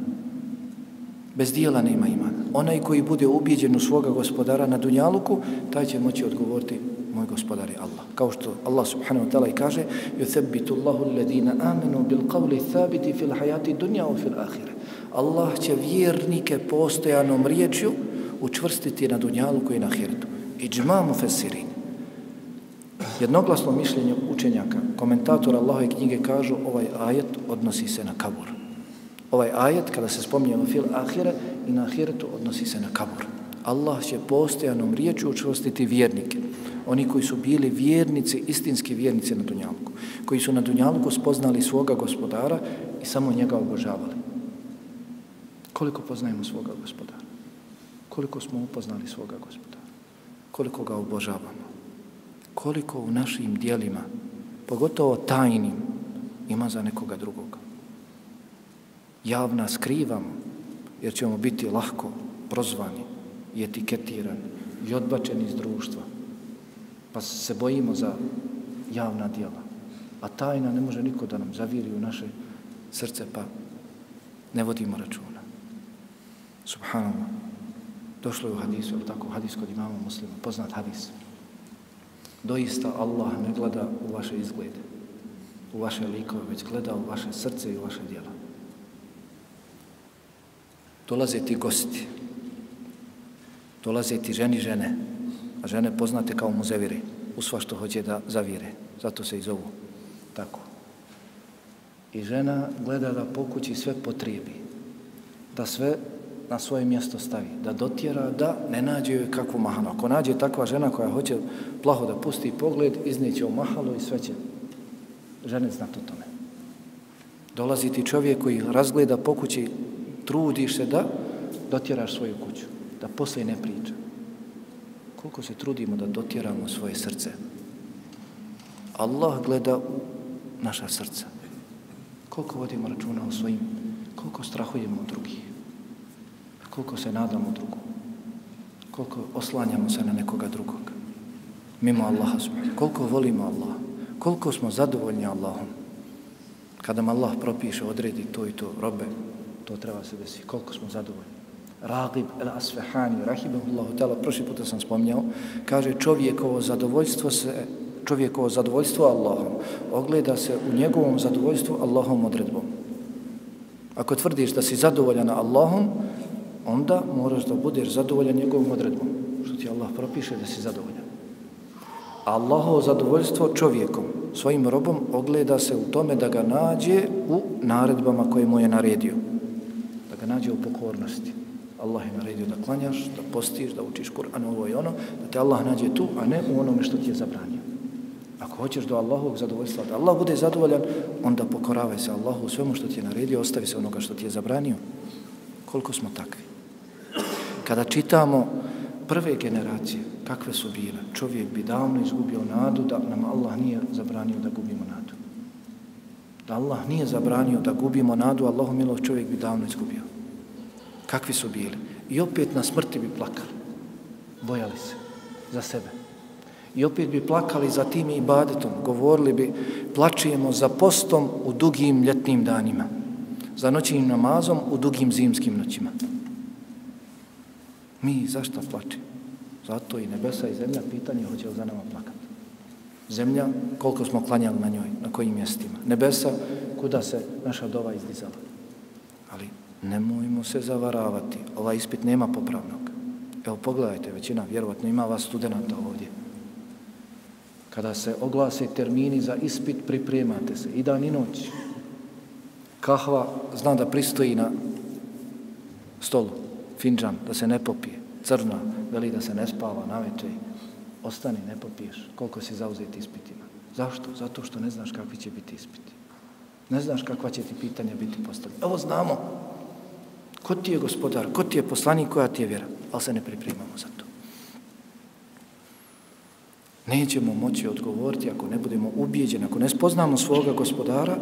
Bez dijela nema imana. Onaj koji bude ubijeđen u svoga gospodara na Dunjaluku, taj će moći odgovoriti moj gospodar je Allah. Kao što Allah subhanahu wa ta'ala i kaže يُثَبِّتُ اللَّهُ الَّذِينَ آمَنُوا بِالْقَوْلِ ثَابِتِ فِي الْحَيَاتِ دُنْيَا وَفِي الْآخِرَ Allah će vjernike postojanom riječju učvrstiti na Dunjaluku i na Ahiretu. Iđma mu fesirin. Jednoglasno mišljenje učenjaka, komentatora Allahove knjige kažu ovaj ajet odnosi se na kabur. Ovaj ajet, kada se spominje ono fil ahire i na ahiretu, odnosi se na kabur. Allah će postojanom riječu učvrstiti vjernike. Oni koji su bili vjernici, istinski vjernici na Dunjalku. Koji su na Dunjalku spoznali svoga gospodara i samo njega obožavali. Koliko poznajemo svoga gospodara? Koliko smo upoznali svoga gospodara? Koliko ga obožavamo? Koliko u našim dijelima, pogotovo tajnim, ima za nekoga drugog? Javna skrivamo, jer ćemo biti lahko prozvani i etiketirani i odbačeni iz društva. Pa se bojimo za javna dijela. A tajna ne može niko da nam zaviri u naše srce, pa ne vodimo računa. Subhanallah. Došlo je u hadisu, je tako, hadis kod imama muslima, poznat hadis. Doista Allah ne gleda u vaše izglede, u vaše likove, već gleda u vaše srce i u vaše dijela. Dolaze ti gosti, dolaze ti ženi žene, a žene poznate kao muzevire, u sva što hoće da zavire, zato se i zovu. Tako. I žena gleda da pokući sve potrijebi, da sve na svoje mjesto stavi, da dotjera, da ne nađe joj kakvu mahanu. Ako nađe takva žena koja hoće plaho da pusti pogled, izneće u mahalu i sve će žene znati o tome. Dolazi ti čovjek koji razgleda po kući, trudiš se da dotjeraš svoju kuću, da posle ne priča. Koliko se trudimo da dotjeramo svoje srce? Allah gleda u naša srca. Koliko vodimo računa o svojim, koliko strahujemo od drugih koliko se nadamo drugom, koliko oslanjamo se na nekoga drugog, mimo Allaha subhanahu, koliko volimo Allah, koliko smo zadovoljni Allahom. Kada nam Allah propiše, odredi to i to, robe, to treba se desi, koliko smo zadovoljni. Ragib el Asfahani, rahimahullahu ta'ala, prošli puta sam spomnjao, kaže čovjekovo zadovoljstvo se, čovjekovo zadovoljstvo Allahom, ogleda se u njegovom zadovoljstvu Allahom odredbom. Ako tvrdiš da si zadovoljan Allahom, onda moraš da budeš zadovoljan njegovom odredbom, što ti Allah propiše da si zadovoljan. Allahovo zadovoljstvo čovjekom, svojim robom, ogleda se u tome da ga nađe u naredbama koje mu je naredio. Nađe u pokornosti. Allah je naredio da klanjaš, da postiš, da učiš Kur'an, ovo i ono, da te Allah nađe tu, a ne u onome što ti je zabranio. Ako hoćeš do Allahovog zadovoljstva, da Allah bude zadovoljan, onda pokoravaj se Allahu u svemu što ti je naredio, ostavi se onoga što ti je zabranio. Koliko smo takvi? Kada čitamo prve generacije, kakve su bile, čovjek bi davno izgubio nadu da nam Allah nije zabranio da gubimo nadu. Da Allah nije zabranio da gubimo nadu, Allahu milo čovjek bi davno izgubio. Kakvi su bili? I opet na smrti bi plakali. Bojali se za sebe. I opet bi plakali za tim ibadetom. Govorili bi, plačijemo za postom u dugim ljetnim danima. Za noćnim namazom u dugim zimskim noćima. Mi zašto plaći? Zato i nebesa i zemlja pitanje hoće li za nama plakati. Zemlja, koliko smo klanjali na njoj, na kojim mjestima. Nebesa, kuda se naša dova izdizala. Nemojmo se zavaravati. Ovaj ispit nema popravnog. Evo pogledajte, većina, vjerovatno ima vas studenta ovdje. Kada se oglase termini za ispit, pripremate se i dan i noć. Kahva zna da pristoji na stolu finđan, da se ne popije, crna, veli da se ne spava na večer, ostani, ne popiješ, koliko si zauzeti ispitima. Zašto? Zato što ne znaš kakvi će biti ispiti. Ne znaš kakva će ti pitanja biti postavljena. Evo znamo. Ko ti je gospodar? Ko ti je poslanik? Koja ti je vjera? Ali se ne pripremamo za to. Nećemo moći odgovoriti ako ne budemo ubijeđeni, ako ne spoznamo svoga gospodara,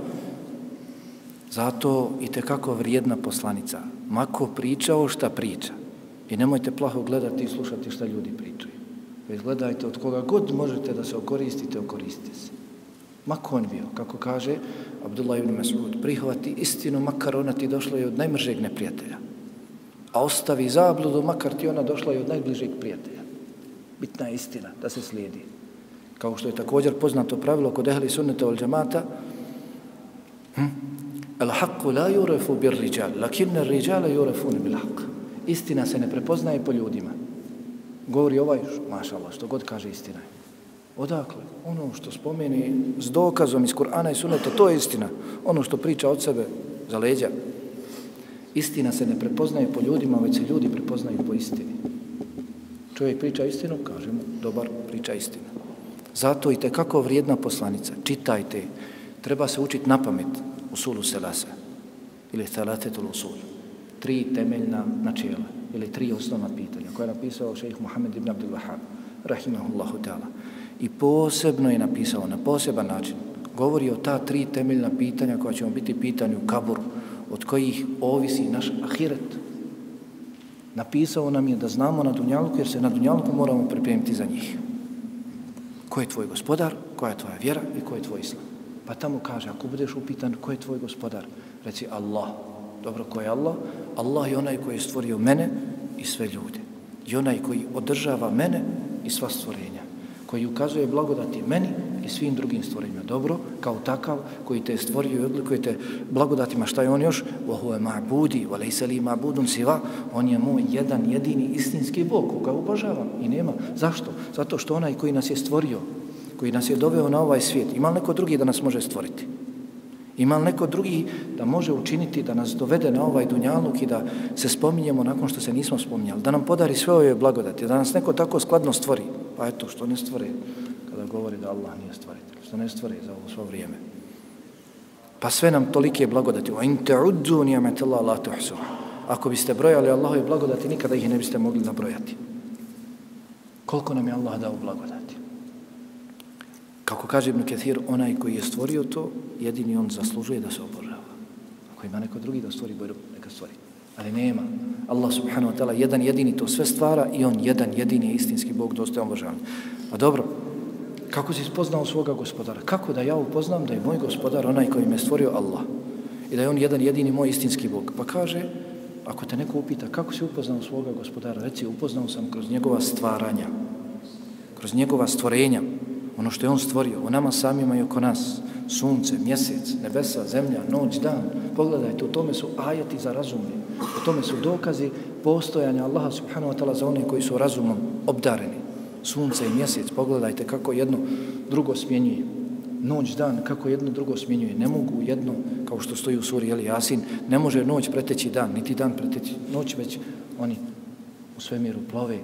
zato i kako vrijedna poslanica. Mako pričao šta priča. I nemojte plaho gledati i slušati šta ljudi pričaju. Već gledajte od koga god možete da se okoristite, okoristite se. Mako on bio, kako kaže Abdullah ibn Mas'ud, prihvati istinu, makar ona ti došla i od najmržeg neprijatelja. A ostavi zabludu, makar ti ona došla i od najbližeg prijatelja. Bitna je istina da se slijedi. Kao što je također poznato pravilo kod ehli sunneta ol džamata, hm? El haqqu la yurefu bir riđal, lakinne riđale yurefune bil haqq. Istina se ne prepoznaje po ljudima. Govori ovaj, maša Allah, što god kaže istina je. Odakle? Ono što spomeni s dokazom iz Kur'ana i Sunneta, to je istina. Ono što priča od sebe za leđa. Istina se ne prepoznaje po ljudima, već se ljudi prepoznaju po istini. Čovjek priča istinu, kažemo, dobar, priča istinu. Zato i kako vrijedna poslanica. Čitajte. Treba se učiti na pamet u sulu selasa. Ili thalatetul usul. Tri temeljna načela. Ili tri osnovna pitanja koje je napisao šejih Muhammed ibn Abdul Wahab. Rahimahullahu ta'ala i posebno je napisao na poseban način. Govori o ta tri temeljna pitanja koja ćemo biti pitani u kaburu, od kojih ovisi naš ahiret. Napisao nam je da znamo na Dunjalku, jer se na Dunjalku moramo pripremiti za njih. Ko je tvoj gospodar, koja je tvoja vjera i ko je tvoj islam. Pa tamo kaže, ako budeš upitan ko je tvoj gospodar, reci Allah. Dobro, ko je Allah? Allah je onaj koji je stvorio mene i sve ljude. I onaj koji održava mene i sva stvorenja koji ukazuje blagodati meni i svim drugim stvorenjima. Dobro, kao takav koji te stvorio i odlikuje te blagodatima, šta je on još? Vohu je ma'budi, valejse li ma'budun siva, on je moj jedan jedini istinski Bog, koga obožavam i nema. Zašto? Zato što onaj koji nas je stvorio, koji nas je doveo na ovaj svijet, ima neko drugi da nas može stvoriti? Ima li neko drugi da može učiniti da nas dovede na ovaj dunjaluk i da se spominjemo nakon što se nismo spominjali, da nam podari sve ove blagodati, da nas neko tako skladno stvori, pa eto što ne stvori kada govori da Allah nije stvoritelj, što ne stvore za ovo svo vrijeme. Pa sve nam tolike blagodati, wa in ta'uddu ni'matallahi la tuhsu. Ako biste brojali Allahove blagodati, nikada ih ne biste mogli nabrojati. Koliko nam je Allah dao blagodati? Kako kaže Ibn Kathir, onaj koji je stvorio to, jedini on zaslužuje da se obožava. Ako ima neko drugi da stvori, bojro, neka stvori. Ali nema. Allah subhanahu wa ta'ala jedan jedini to sve stvara i on jedan jedini je istinski Bog dostojan obožavanja. Pa A dobro, kako si spoznao svoga gospodara? Kako da ja upoznam da je moj gospodar onaj koji me stvorio Allah? I da je on jedan jedini moj istinski Bog? Pa kaže, ako te neko upita kako si upoznao svoga gospodara, reci upoznao sam kroz njegova stvaranja, kroz njegova stvorenja, ono što je on stvorio, u nama samima i oko nas, sunce, mjesec, nebesa, zemlja, noć, dan, pogledajte, u tome su ajati za razumni, u tome su dokazi postojanja Allaha subhanahu wa ta'ala za one koji su razumom obdareni. Sunce i mjesec, pogledajte kako jedno drugo smjenjuje. Noć, dan, kako jedno drugo smjenjuje. Ne mogu jedno, kao što stoji u suri Eli Jasin, ne može noć preteći dan, niti dan preteći noć, već oni u svemiru plove,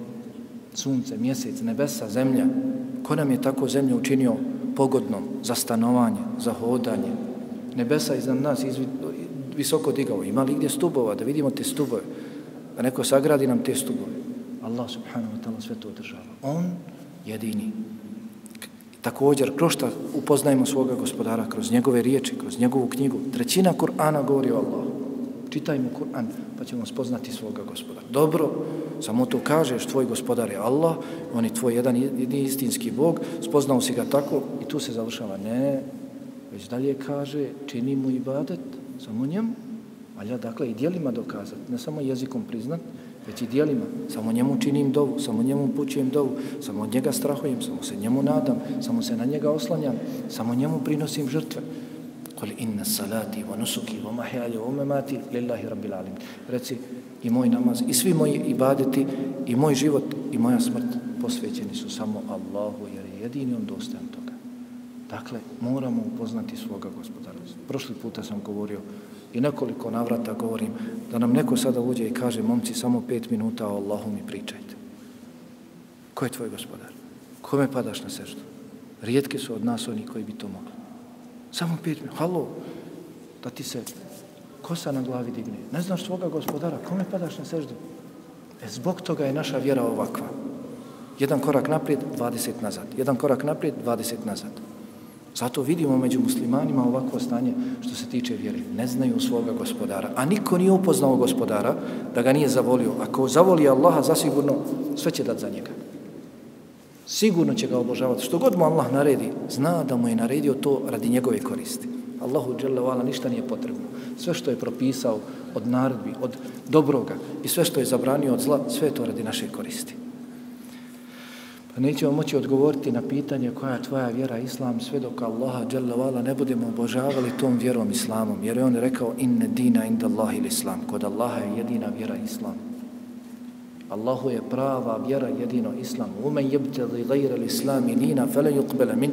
sunce, mjesec, nebesa, zemlja. Ko nam je tako zemlju učinio pogodnom za stanovanje, za hodanje? Nebesa iznad nas izvi, visoko digao. Ima li gdje stubova, da vidimo te stubove? Da neko sagradi nam te stubove. Allah subhanahu wa ta'ala sve to održava. On jedini. Također, kroz šta upoznajemo svoga gospodara, kroz njegove riječi, kroz njegovu knjigu. Trećina Kur'ana govori o Allahu čitajmo Kur'an pa ćemo spoznati svoga gospodara. Dobro, samo to kažeš, tvoj gospodar je Allah, on je tvoj jedan jedini istinski Bog, spoznao si ga tako i tu se završava. Ne, već dalje kaže, čini mu ibadet, samo njemu, ali ja dakle i dijelima dokazati, ne samo jezikom priznat, već i dijelima, samo njemu činim dovu, samo njemu pućujem dovu, samo od njega strahujem, samo se njemu nadam, samo se na njega oslanjam, samo njemu prinosim žrtve. Kul inna salati wa nusuki wa mahyaya wa mamati lillahi rabbil alamin. Reci i moj namaz i svi moji ibadeti i moj život i moja smrt posvećeni su samo Allahu jer je jedini on dostan toga. Dakle, moramo upoznati svoga gospodara. Prošli puta sam govorio i nekoliko navrata govorim da nam neko sada uđe i kaže momci samo pet minuta o Allahu mi pričajte. Ko je tvoj gospodar? Kome padaš na seždu? Rijetki su od nas oni koji bi to mogli. Samo pet minuta. Halo, da ti se kosa na glavi digne. Ne znaš svoga gospodara, kome padaš na seždu? E, zbog toga je naša vjera ovakva. Jedan korak naprijed, 20 nazad. Jedan korak naprijed, 20 nazad. Zato vidimo među muslimanima ovakvo stanje što se tiče vjere. Ne znaju svoga gospodara. A niko nije upoznao gospodara da ga nije zavolio. Ako zavoli Allaha, zasigurno sve će dat za njega. Sigurno će ga obožavati. Što god mu Allah naredi, zna da mu je naredio to radi njegove koristi. Allahu dželle ništa nije potrebno. Sve što je propisao od naredbi, od dobroga i sve što je zabranio od zla, sve to radi naše koristi. Pa nećemo moći odgovoriti na pitanje koja je tvoja vjera islam sve dok Allaha dželle ne budemo obožavali tom vjerom islamom. Jer je on rekao inne dina inda Allahi islam. Kod Allaha je jedina vjera islam. Allahu je prava vjera jedino islam. Umen jebteli gajra l'islami dina fele yukbele min.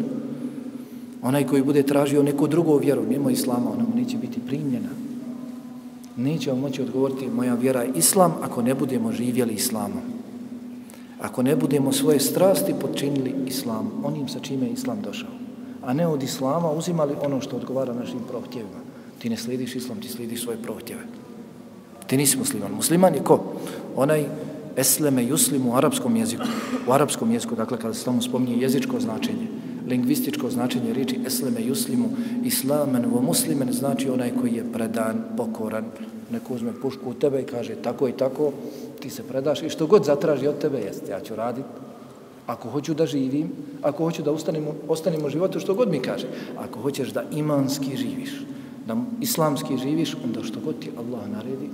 Onaj koji bude tražio neku drugu vjeru, mimo islama, ona mu neće biti primljena. Neće vam moći odgovoriti moja vjera je islam ako ne budemo živjeli islamom. Ako ne budemo svoje strasti počinili islamu, onim sa čime je islam došao. A ne od islama uzimali ono što odgovara našim prohtjevima. Ti ne slidiš islam, ti slidiš svoje prohtjeve. Ti nisi musliman. Musliman je ko? Onaj esleme yuslimu u arapskom jeziku. U arapskom jeziku, dakle, kada se tamo spominje jezičko značenje, lingvističko značenje riječi esleme yuslimu, islamen vo muslimen, znači onaj koji je predan, pokoran, neko uzme pušku u tebe i kaže tako i tako, ti se predaš i što god zatraži od tebe, jest, ja ću raditi. Ako hoću da živim, ako hoću da ustanemo, ostanemo životu, što god mi kaže. Ako hoćeš da imanski živiš, da islamski živiš, onda što god ti Allah naredi,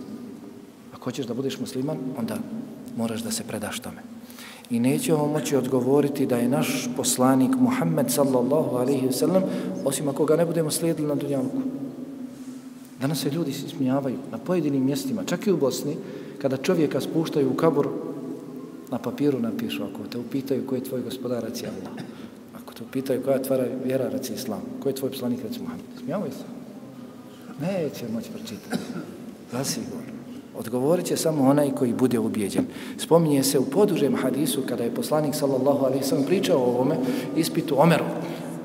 ako hoćeš da budeš musliman, onda moraš da se predaš tome. I nećemo moći odgovoriti da je naš poslanik Muhammed sallallahu alaihi wasallam, osim ako ga ne budemo slijedili na dunjavku. Danas se ljudi smijavaju na pojedinim mjestima, čak i u Bosni, kada čovjeka spuštaju u kabur, na papiru napišu, ako te upitaju ko je tvoj gospodar, reci Allah. Ako te upitaju koja je tvara vjera, reci Islam. Ko je tvoj poslanik, reci Muhammed. Smijavaju se. Neće moći pročitati. Zasigurno. Odgovorit će samo onaj koji bude ubijeđen. Spominje se u podužem hadisu kada je poslanik sallallahu alaihi sallam pričao o ovome ispitu Omeru.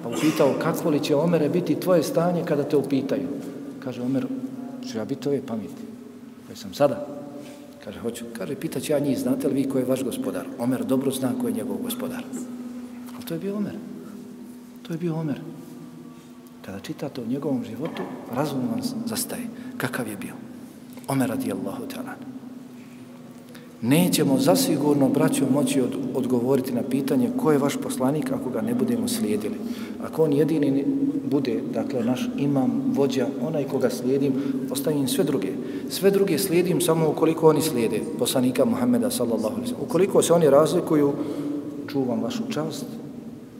Pa upitao kako li će Omere biti tvoje stanje kada te upitaju. Kaže Omer, ću ja biti ove pameti? Koje sam sada? Kaže, hoću. Kaže, pitać ja njih, znate li vi ko je vaš gospodar? Omer dobro zna ko je njegov gospodar. Ali to je bio Omer. To je bio Omer. Kada čitate o njegovom životu, razum vam zastaje. Kakav je bio? Omer radijallahu ta'ala. Nećemo zasigurno, braćo, moći od, odgovoriti na pitanje ko je vaš poslanik ako ga ne budemo slijedili. Ako on jedini bude, dakle, naš imam, vođa, onaj koga slijedim, ostavim sve druge. Sve druge slijedim samo ukoliko oni slijede poslanika Muhammeda sallallahu alaihi Ukoliko se oni razlikuju, čuvam vašu čast,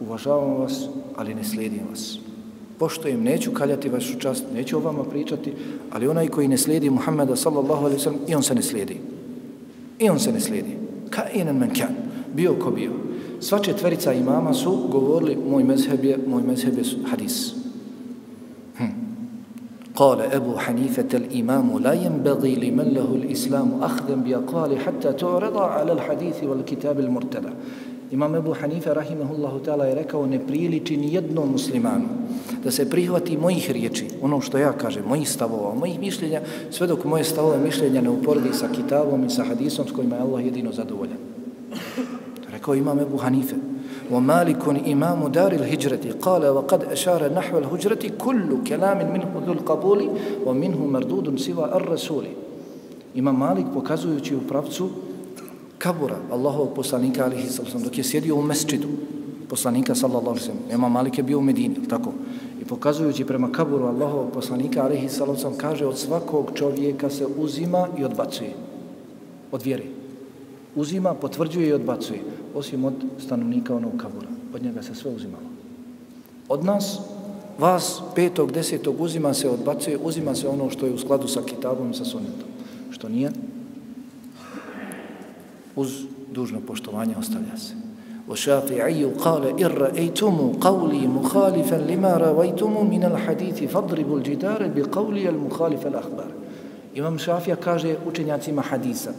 uvažavam vas, ali ne slijedim vas poštojem, neću kaljati vašu čast, neću o vama pričati, ali onaj koji ne slijedi Muhammeda sallallahu alaihi sallam, i on se ne slijedi. I on se ne slijedi. Ka inan men kan, bio ko bio. Sva četverica imama su govorili, moj mezheb je, moj mezheb je hadis. Hm. قال أبو حنيفة الإمام لا ينبغي لمن له الإسلام أخذا بأقوال حتى تعرض على الحديث والكتاب المرتدى Imam Ebu Hanife, rahimahullahu ta'ala, je rekao ne priliči ni jednom muslimanu da se prihvati mojih riječi, ono što ja kažem, mojih stavova, mojih mišljenja, sve dok moje stavove mišljenja ne uporedi sa kitabom i sa hadisom s kojima je Allah jedino zadovoljan. Rekao Imam Ebu Hanife, ومالك إمام دار الهجرة قال وقد أشار نحو الهجرة كل كلام منه ذو القبول ومنه مردود سوى الرسول Imam Malik pokazujući u pravcu kabura Allahovog poslanika alihi sallam dok je sjedio u mesčidu poslanika sallallahu sallam. Imam Malik je bio u Medini, tako? I pokazujući prema kaburu Allahovog poslanika alihi sallam kaže od svakog čovjeka se uzima i odbacuje. Od vjere. Uzima, potvrđuje i odbacuje osim od stanovnika onog kabura. Od njega se sve uzimalo. Od nas vas petog, desetog uzima se, odbacuje uzima se ono što je u skladu sa kitabom i sa sunetom što nije uz dužno poštovanje ostavlja se. O šafi'iju kale irra ejtumu qavli muhalifan lima ravajtumu min al hadithi fadribu al džidare bi qavli al ahbar. Imam Šafija kaže učenjacima hadisa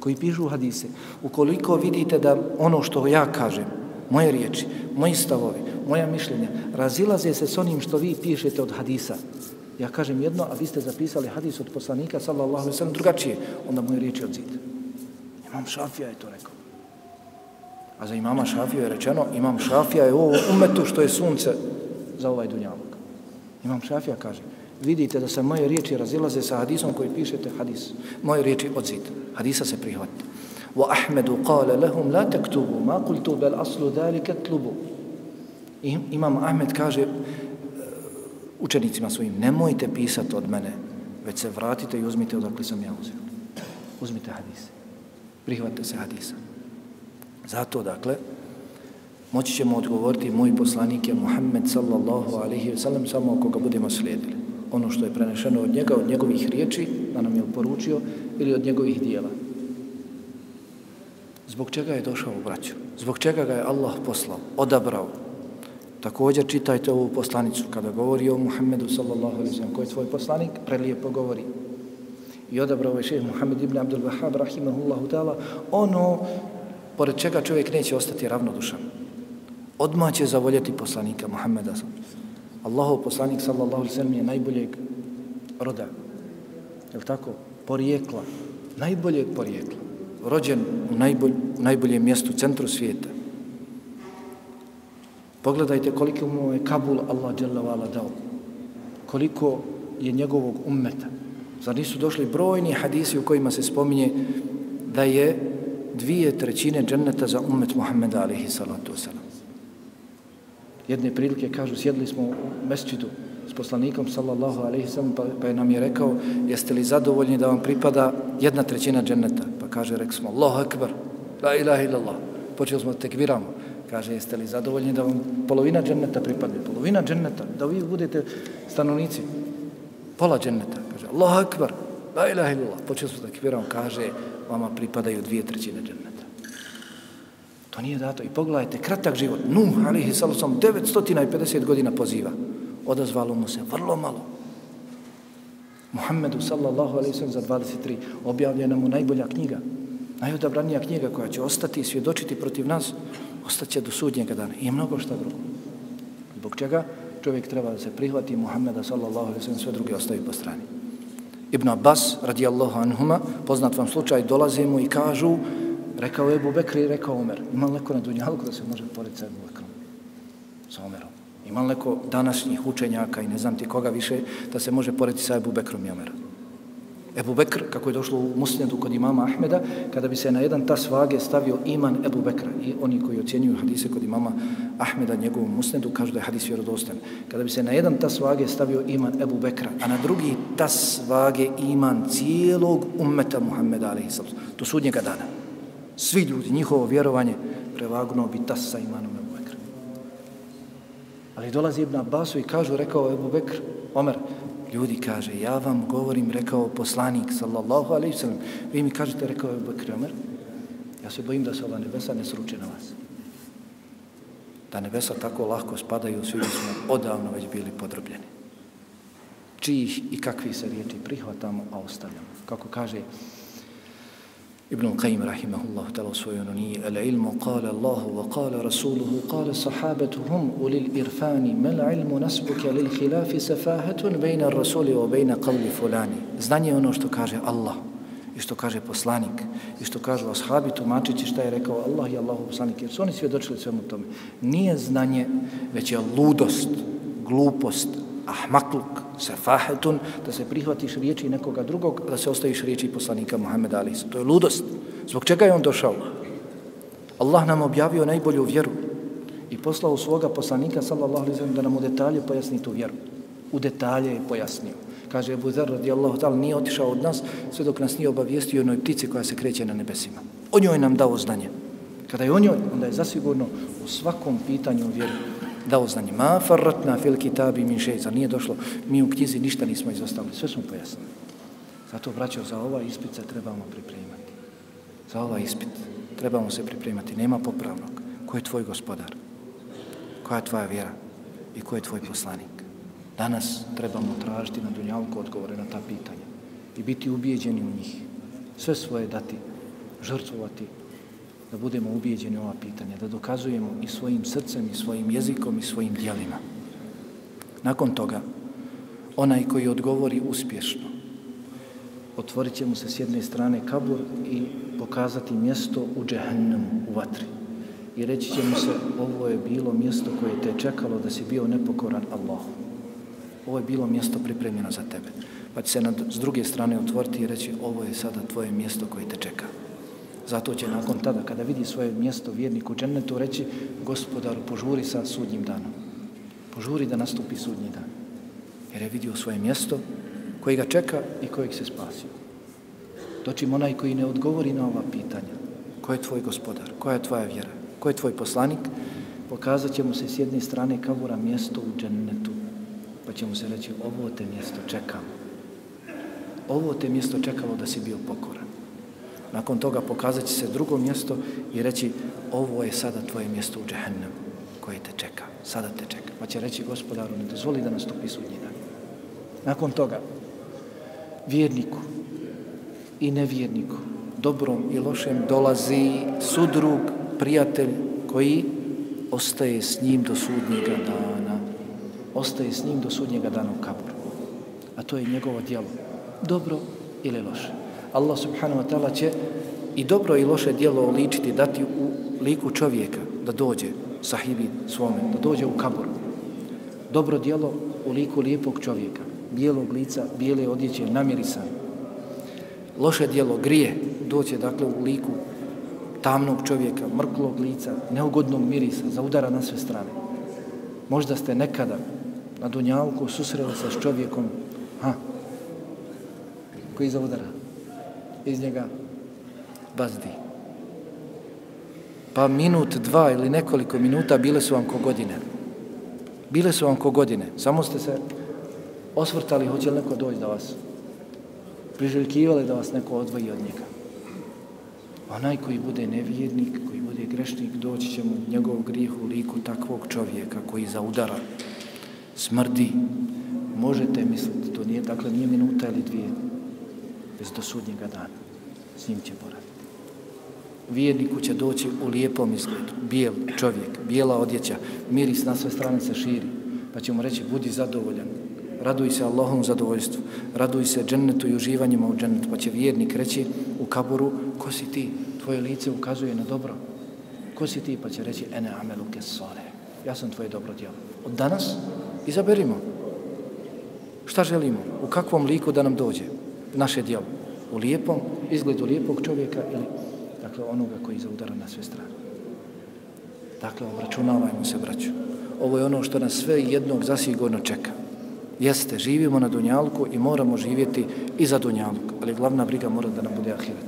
koji pišu hadise, ukoliko vidite da ono što ja kažem moje riječi, moji stavovi, moja mišljenja, razilaze se s onim što vi pišete od hadisa. Ja kažem jedno, a vi ste zapisali hadis od poslanika, sallallahu alaihi sallam, drugačije, onda moje riječi odzite. Imam Šafija je to rekao. A za imama Šafija je rečeno, imam Šafija je ovo umetu što je sunce za ovaj dunjavog. Imam Šafija kaže, vidite da se moje riječi razilaze sa hadisom koji pišete hadis. Moje riječi odzit. Hadisa se prihvati. Wa Ahmedu kale lehum la tektubu, ma kultu bel aslu dali tlubu. Imam Ahmed kaže e, učenicima svojim, nemojte pisati od mene, već se vratite i uzmite odakle sam ja uzio. Uzmite hadise prihvate se hadisa. Zato, dakle, moći ćemo odgovoriti moj poslanik je Muhammed sallallahu alaihi ve sellem samo ako ga budemo slijedili. Ono što je prenešeno od njega, od njegovih riječi, da nam je poručio, ili od njegovih dijela. Zbog čega je došao u braću? Zbog čega ga je Allah poslao, odabrao? Također čitajte ovu poslanicu kada govori o Muhammedu sallallahu alaihi sallam. koji je tvoj poslanik? Prelijepo govori. I odabrao je šeheh Muhammed ibn Abdul Wahab rahimahullahu ta'ala ono pored čega čovjek neće ostati ravnodušan. Odmah će zavoljeti poslanika Muhammeda Allahov poslanik sallallahu alaihi sallam je najboljeg roda. Je tako? Porijekla. Najboljeg porijekla rođen u, najbolj, u najboljem mjestu, centru svijeta. Pogledajte koliko mu je Kabul Allah dželavala dao. Koliko je njegovog ummeta. Zar nisu došli brojni hadisi u kojima se spominje da je dvije trećine dženneta za ummet Muhammeda alihi salatu wasalam. Jedne prilike kažu, sjedli smo u mesčidu s poslanikom sallallahu alaihi sallam pa, pa je nam je rekao jeste li zadovoljni da vam pripada jedna trećina dženneta? Pa kaže, rekli smo, Allahu akbar, la ilaha illallah. Počeli smo tekbiramo. Kaže, jeste li zadovoljni da vam polovina dženneta pripadne? Polovina dženneta, da vi budete stanovnici. Pola dženneta. Allahu akbar, la ilaha illallah. Počeo smo tekbiramo. Kaže, vama pripadaju dvije trećine dženneta. To nije dato. I pogledajte, kratak život. Nuh, alihi salusom, 950 godina poziva. Odazvalo mu se vrlo malo. Muhammedu sallallahu alaihi sallam za 23 objavljena mu najbolja knjiga, najodabranija knjiga koja će ostati i svjedočiti protiv nas, ostaće do sudnjega dana i mnogo šta drugo. Zbog čega čovjek treba da se prihvati Muhammeda sallallahu alaihi sallam sve druge ostavi po strani. Ibn Abbas radijallahu anhuma, poznat vam slučaj, dolaze mu i kažu, rekao je Ebu Bekri i rekao Omer, ima neko na dunjalku da se može porediti sa Ebu Bekrom, sa Omerom. Ima li neko današnjih učenjaka i ne znam ti koga više da se može porediti sa Ebu Bekrom i Omerom? Ebu Bekr, kako je došlo u musnedu kod imama Ahmeda, kada bi se na jedan tas vage stavio iman Ebu Bekra i oni koji ocjenjuju hadise kod imama Ahmeda njegovom musnedu kažu da je hadis vjerodostan. Kada bi se na jedan tas vage stavio iman Ebu Bekra, a na drugi tas vage iman cijelog ummeta Muhammeda, a.s. to sudnjega dana. Svi ljudi, njihovo vjerovanje prevagnuo bi tas sa imanom Ebu Ali dolazi Ibn Abbasu i kažu, rekao Ebu Bekr, Omer, ljudi kaže, ja vam govorim, rekao poslanik, sallallahu alaihi sallam, vi mi kažete, rekao je Bekr, Omer, ja se bojim da se ova nebesa ne sruče na vas. Da nebesa tako lahko spadaju, svi smo odavno već bili podrobljeni. Čijih i kakvi se riječi prihvatamo, a ostavljamo. Kako kaže ابن القيم رحمه الله تعالى سوينني العلم قال الله وقال رسوله قال الصحابة هم أولي الإرفان ما العلم نسبك للخلاف سفاهة بين الرسول وبين قول فلان znanje ono što kaže Allah i što kaže poslanik i što kažu ashabi tumačići šta je rekao Allah i Allahu poslanik jer su oni svjedočili svemu tome nije znanje već je ludost glupost ahmakluk, sefahetun, da se prihvatiš riječi nekoga drugog, da se ostaviš riječi poslanika Muhammeda Ali. To je ludost. Zbog čega je on došao? Allah nam objavio najbolju vjeru i poslao svoga poslanika, sallallahu alaihi sallam, da nam u detalje pojasni tu vjeru. U detalje je pojasnio. Kaže Ebu Zer radijallahu ta'ala, nije otišao od nas sve dok nas nije obavijestio jednoj ptici koja se kreće na nebesima. O njoj nam dao znanje. Kada je o njoj, onda je zasigurno u svakom pitanju vjeru dao znanje. Ma farratna fil kitabi min šeica. Nije došlo, mi u knjizi ništa nismo izostavili. Sve smo pojasnili. Zato, braćo, za ovaj ispit se trebamo pripremati. Za ovaj ispit trebamo se pripremati. Nema popravnog. Ko je tvoj gospodar? Koja je tvoja vjera? I ko je tvoj poslanik? Danas trebamo tražiti na dunjavku odgovore na ta pitanja i biti ubijeđeni u njih. Sve svoje dati, žrtvovati, da budemo ubijeđeni ova pitanja, da dokazujemo i svojim srcem, i svojim jezikom, i svojim dijelima. Nakon toga, onaj koji odgovori uspješno, otvorit će mu se s jedne strane kabur i pokazati mjesto u džehennemu, u vatri. I reći će mu se, ovo je bilo mjesto koje te čekalo da si bio nepokoran Allahu. Ovo je bilo mjesto pripremljeno za tebe. Pa će se nad, s druge strane otvoriti i reći, ovo je sada tvoje mjesto koje te čeka. Zato će nakon tada, kada vidi svoje mjesto vjerniku džennetu, reći, gospodaru, požuri sa sudnjim danom. Požuri da nastupi sudnji dan. Jer je vidio svoje mjesto koji ga čeka i kojeg se spasio. Dočim onaj koji ne odgovori na ova pitanja. Ko je tvoj gospodar? Koja je tvoja vjera? Ko je tvoj poslanik? Pokazat će mu se s jedne strane kavura mjesto u džennetu. Pa će mu se reći, ovo te mjesto čekamo. Ovo te mjesto čekalo da si bio pokoran. Nakon toga pokazat će se drugo mjesto i reći, ovo je sada tvoje mjesto u džehennemu koje te čeka. Sada te čeka. Pa će reći gospodaru, ne dozvoli da nastupi sudnji dan. Nakon toga, vjerniku i nevjerniku, dobrom i lošem, dolazi sudrug, prijatelj koji ostaje s njim do sudnjega dana. Ostaje s njim do sudnjega dana u kaburu. A to je njegovo djelo. Dobro ili loše. Allah subhanahu wa ta'ala će i dobro i loše djelo oličiti, dati u liku čovjeka da dođe sahibi svome, da dođe u kabur. Dobro djelo u liku lijepog čovjeka, bijelog lica, bijele odjeće, namirisan. Loše djelo, grije, doće dakle u liku tamnog čovjeka, mrklog lica, neugodnog mirisa, za udara na sve strane. Možda ste nekada na Dunjavku susreli se s čovjekom, ha, koji zaudara? Iz njega bazdi. Pa minut, dva ili nekoliko minuta bile su vam ko godine. Bile su vam ko godine. Samo ste se osvrtali, hoće li neko doći da vas priželjkivali da vas neko odvoji od njega. Onaj koji bude nevjernik, koji bude grešnik, doći će mu njegov grijeh u liku takvog čovjeka koji zaudara, smrdi. Možete misliti, to nije, dakle, nije minuta ili dvije, bez do sudnjega dana. S njim će boraviti. Vjerniku će doći u lijepom izgledu, bijel čovjek, bijela odjeća, miris na sve strane se širi, pa će mu reći, budi zadovoljan, raduj se Allahom zadovoljstvu, raduj se džennetu i uživanjima u džennetu, pa će vjernik reći u kaburu, ko si ti? Tvoje lice ukazuje na dobro. Ko si ti? Pa će reći, ene amelu kesore. Ja sam tvoje dobro djelo. Od danas izaberimo. Šta želimo? U kakvom liku da nam dođe naše djelo? U lijepom, izgledu lijepog čovjeka ili dakle onoga koji zaudara na sve strane. Dakle, obračunavajmo se, braću. Ovo je ono što nas sve jednog zasigurno čeka. Jeste, živimo na Dunjalku i moramo živjeti i za Dunjalku, ali glavna briga mora da nam bude ahiret.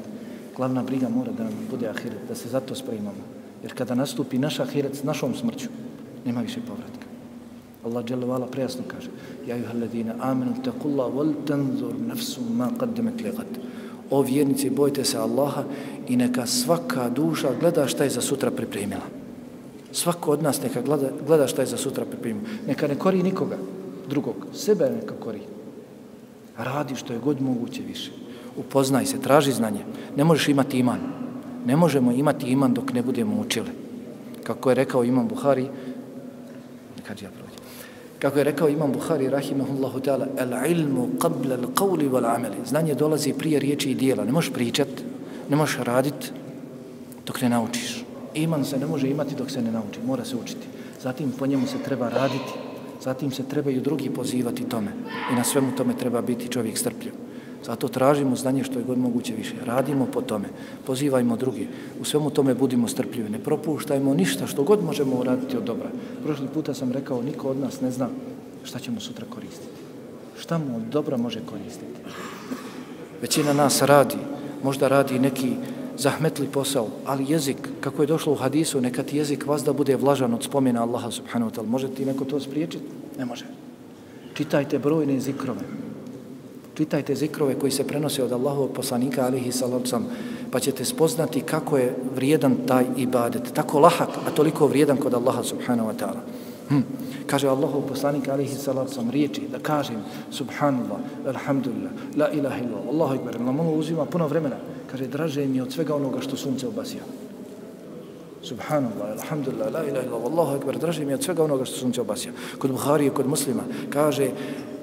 Glavna briga mora da nam bude ahiret, da se zato spremamo. Jer kada nastupi naš ahiret s našom smrću, nema više povratka. Allah dželle vala prejasno kaže: "Ja ayyuhalladina amanu taqullaha wal tanzur nafsum ma qaddamat lighad." O vjernici, bojte se Allaha i neka svaka duša gleda šta je za sutra pripremila. Svako od nas neka gleda, gleda šta je za sutra pripremila. Neka ne kori nikoga drugog, sebe neka kori. Radi što je god moguće više. Upoznaj se, traži znanje. Ne možeš imati iman. Ne možemo imati iman dok ne budemo učili. Kako je rekao imam Buhari, neka ja. Kako je rekao imam Buhari, rahimahullahu ta'ala, el ilmu qabla al qawli wal amali. Znanje dolazi prije riječi i dijela. Ne možeš pričat, ne možeš radit dok ne naučiš. Iman se ne može imati dok se ne nauči. Mora se učiti. Zatim po njemu se treba raditi. Zatim se trebaju drugi pozivati tome. I na svemu tome treba biti čovjek strpljiv. Zato tražimo znanje što je god moguće više. Radimo po tome. Pozivajmo drugi. U svemu tome budimo strpljivi. Ne propuštajmo ništa što god možemo uraditi od dobra. Prošli puta sam rekao, niko od nas ne zna šta ćemo sutra koristiti. Šta mu od dobra može koristiti? Većina nas radi. Možda radi neki zahmetli posao, ali jezik, kako je došlo u hadisu, neka ti jezik vas da bude vlažan od spomena Allaha subhanahu wa ta'ala. Može ti neko to spriječiti? Ne može. Čitajte brojne zikrove. Čitajte zikrove koji se prenose od Allahovog poslanika alihi salavcam, pa ćete spoznati kako je vrijedan taj ibadet. Tako lahak, a toliko vrijedan kod Allaha subhanahu wa ta'ala. Hm. Kaže Allahov poslanik alihi salavcam riječi da kažem subhanallah, alhamdulillah, la ilaha illallah, Allahu ikbar. nam ono uzima puno vremena. Kaže, draže mi od svega onoga što sunce obasija. Subhanallah, alhamdulillah, la ilaha illallah, Allahu ekber, draže mi od svega onoga što sunce obasija. Kod Buhari kod muslima kaže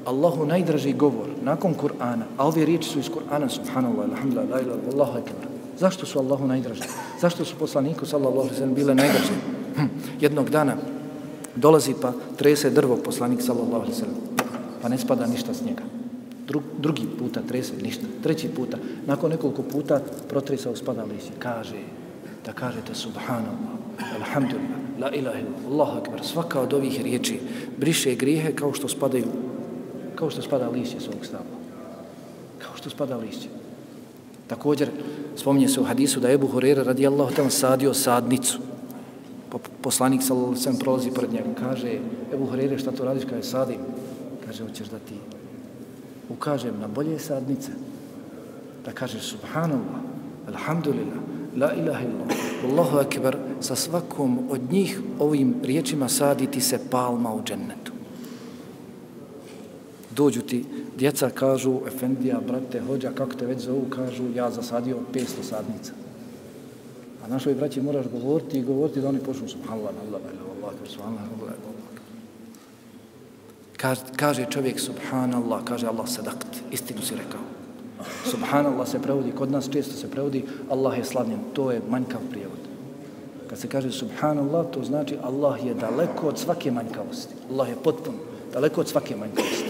Allahu najdraži govor nakon Kur'ana, a ove riječi su iz Kur'ana, subhanallah, alhamdulillah, la ilaha illallah, Allahu akbar. Zašto su Allahu najdraži? Zašto su poslaniku, sallallahu alaihi sallam, bile najdraži? Hm. Jednog dana dolazi pa trese drvo poslanik, sallallahu alaihi sallam, pa ne spada ništa s njega. Dru, drugi puta trese ništa. Treći puta, nakon nekoliko puta, protresa uspada lišće. Kaže, da kažete subhanallah, alhamdulillah, la ilaha illallah, Allahu akbar, svaka od ovih riječi briše grijehe kao što spadaju, kao što spada lišće svog stabla. Kao što spada lišće. Također, spominje se u hadisu da je Ebu Hurera radijallahu tam sadio sadnicu. Poslanik sam prolazi pred njega. Kaže, Ebu Hurere, šta to radiš? Kaže, sadim. Kaže, hoćeš da ti ukažem na bolje sadnice? Da kažeš, subhanallah, alhamdulillah, la ilaha illallah, Allahu akbar, sa svakom od njih ovim riječima saditi se palma u džennetu. Dođu ti, djeca kažu, efendija, brate, hođa, kako te već zovu, kažu, ja zasadio 500 sadnica. A našoj braći moraš govoriti i govoriti da oni počnu subhanallah, Allah, Allah, Allah, subhanallah, Allah, Allah. Kaže čovjek subhanallah, kaže Allah sadakt, istinu si rekao. Subhanallah se prevodi, kod nas često se prevodi Allah je slavljen, to je manjkav prijevod. Kad se kaže subhanallah, to znači Allah je daleko od svake manjkavosti. Allah je potpun, daleko od svake manjkavosti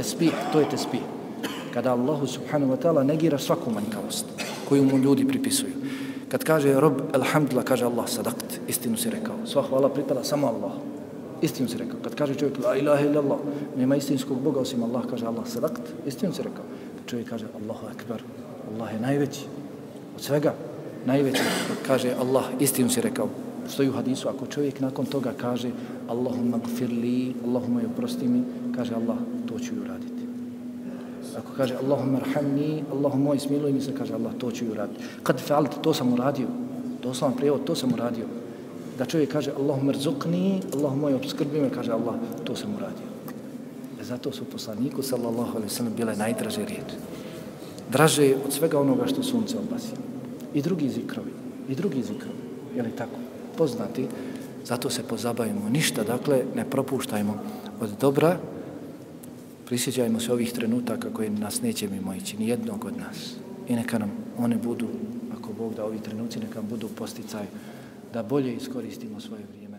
tesbih, to je tesbih. Kada Allahu subhanahu wa ta'ala negira svaku manjkavost koju mu ljudi pripisuju. Kad kaže rob, alhamdulillah, kaže Allah sadakt, istinu si rekao. Sva hvala pripada samo Allah. Istinu si rekao. Kad kaže čovjek, la ilaha illallah, nema istinskog Boga osim Allah, kaže Allah sadakt, istinu si rekao čovjek kaže Allahu Akbar, Allah je najveći od svega, najveći, kaže Allah, istinu si rekao, stoji u hadisu, ako čovjek nakon toga kaže Allahumma gfirli, Allahumma oprosti mi, kaže Allah, to ću ju raditi. Ako kaže Allahumma rhamni, Allahumma ismiluj mi se, kaže Allah, to ću ju raditi. Kad fa'alt, to sam uradio, to sam prijevod, to sam uradio. Da čovjek kaže Allahumma rzukni, Allahumma obskrbi me, kaže Allah, to sam uradio. E zato su poslaniku sallallahu alaihi sallam bile najdraže riječi. Draže od svega onoga što sunce obasi. I drugi zikrovi. I drugi zikrovi. Je li tako? Poznati. Zato se pozabavimo. Ništa, dakle, ne propuštajmo od dobra. Prisjećajmo se ovih trenutaka koje nas neće mimo ići. Nijednog od nas. I neka nam one budu, ako Bog da ovi trenuci, neka budu posticaj da bolje iskoristimo svoje vrijeme.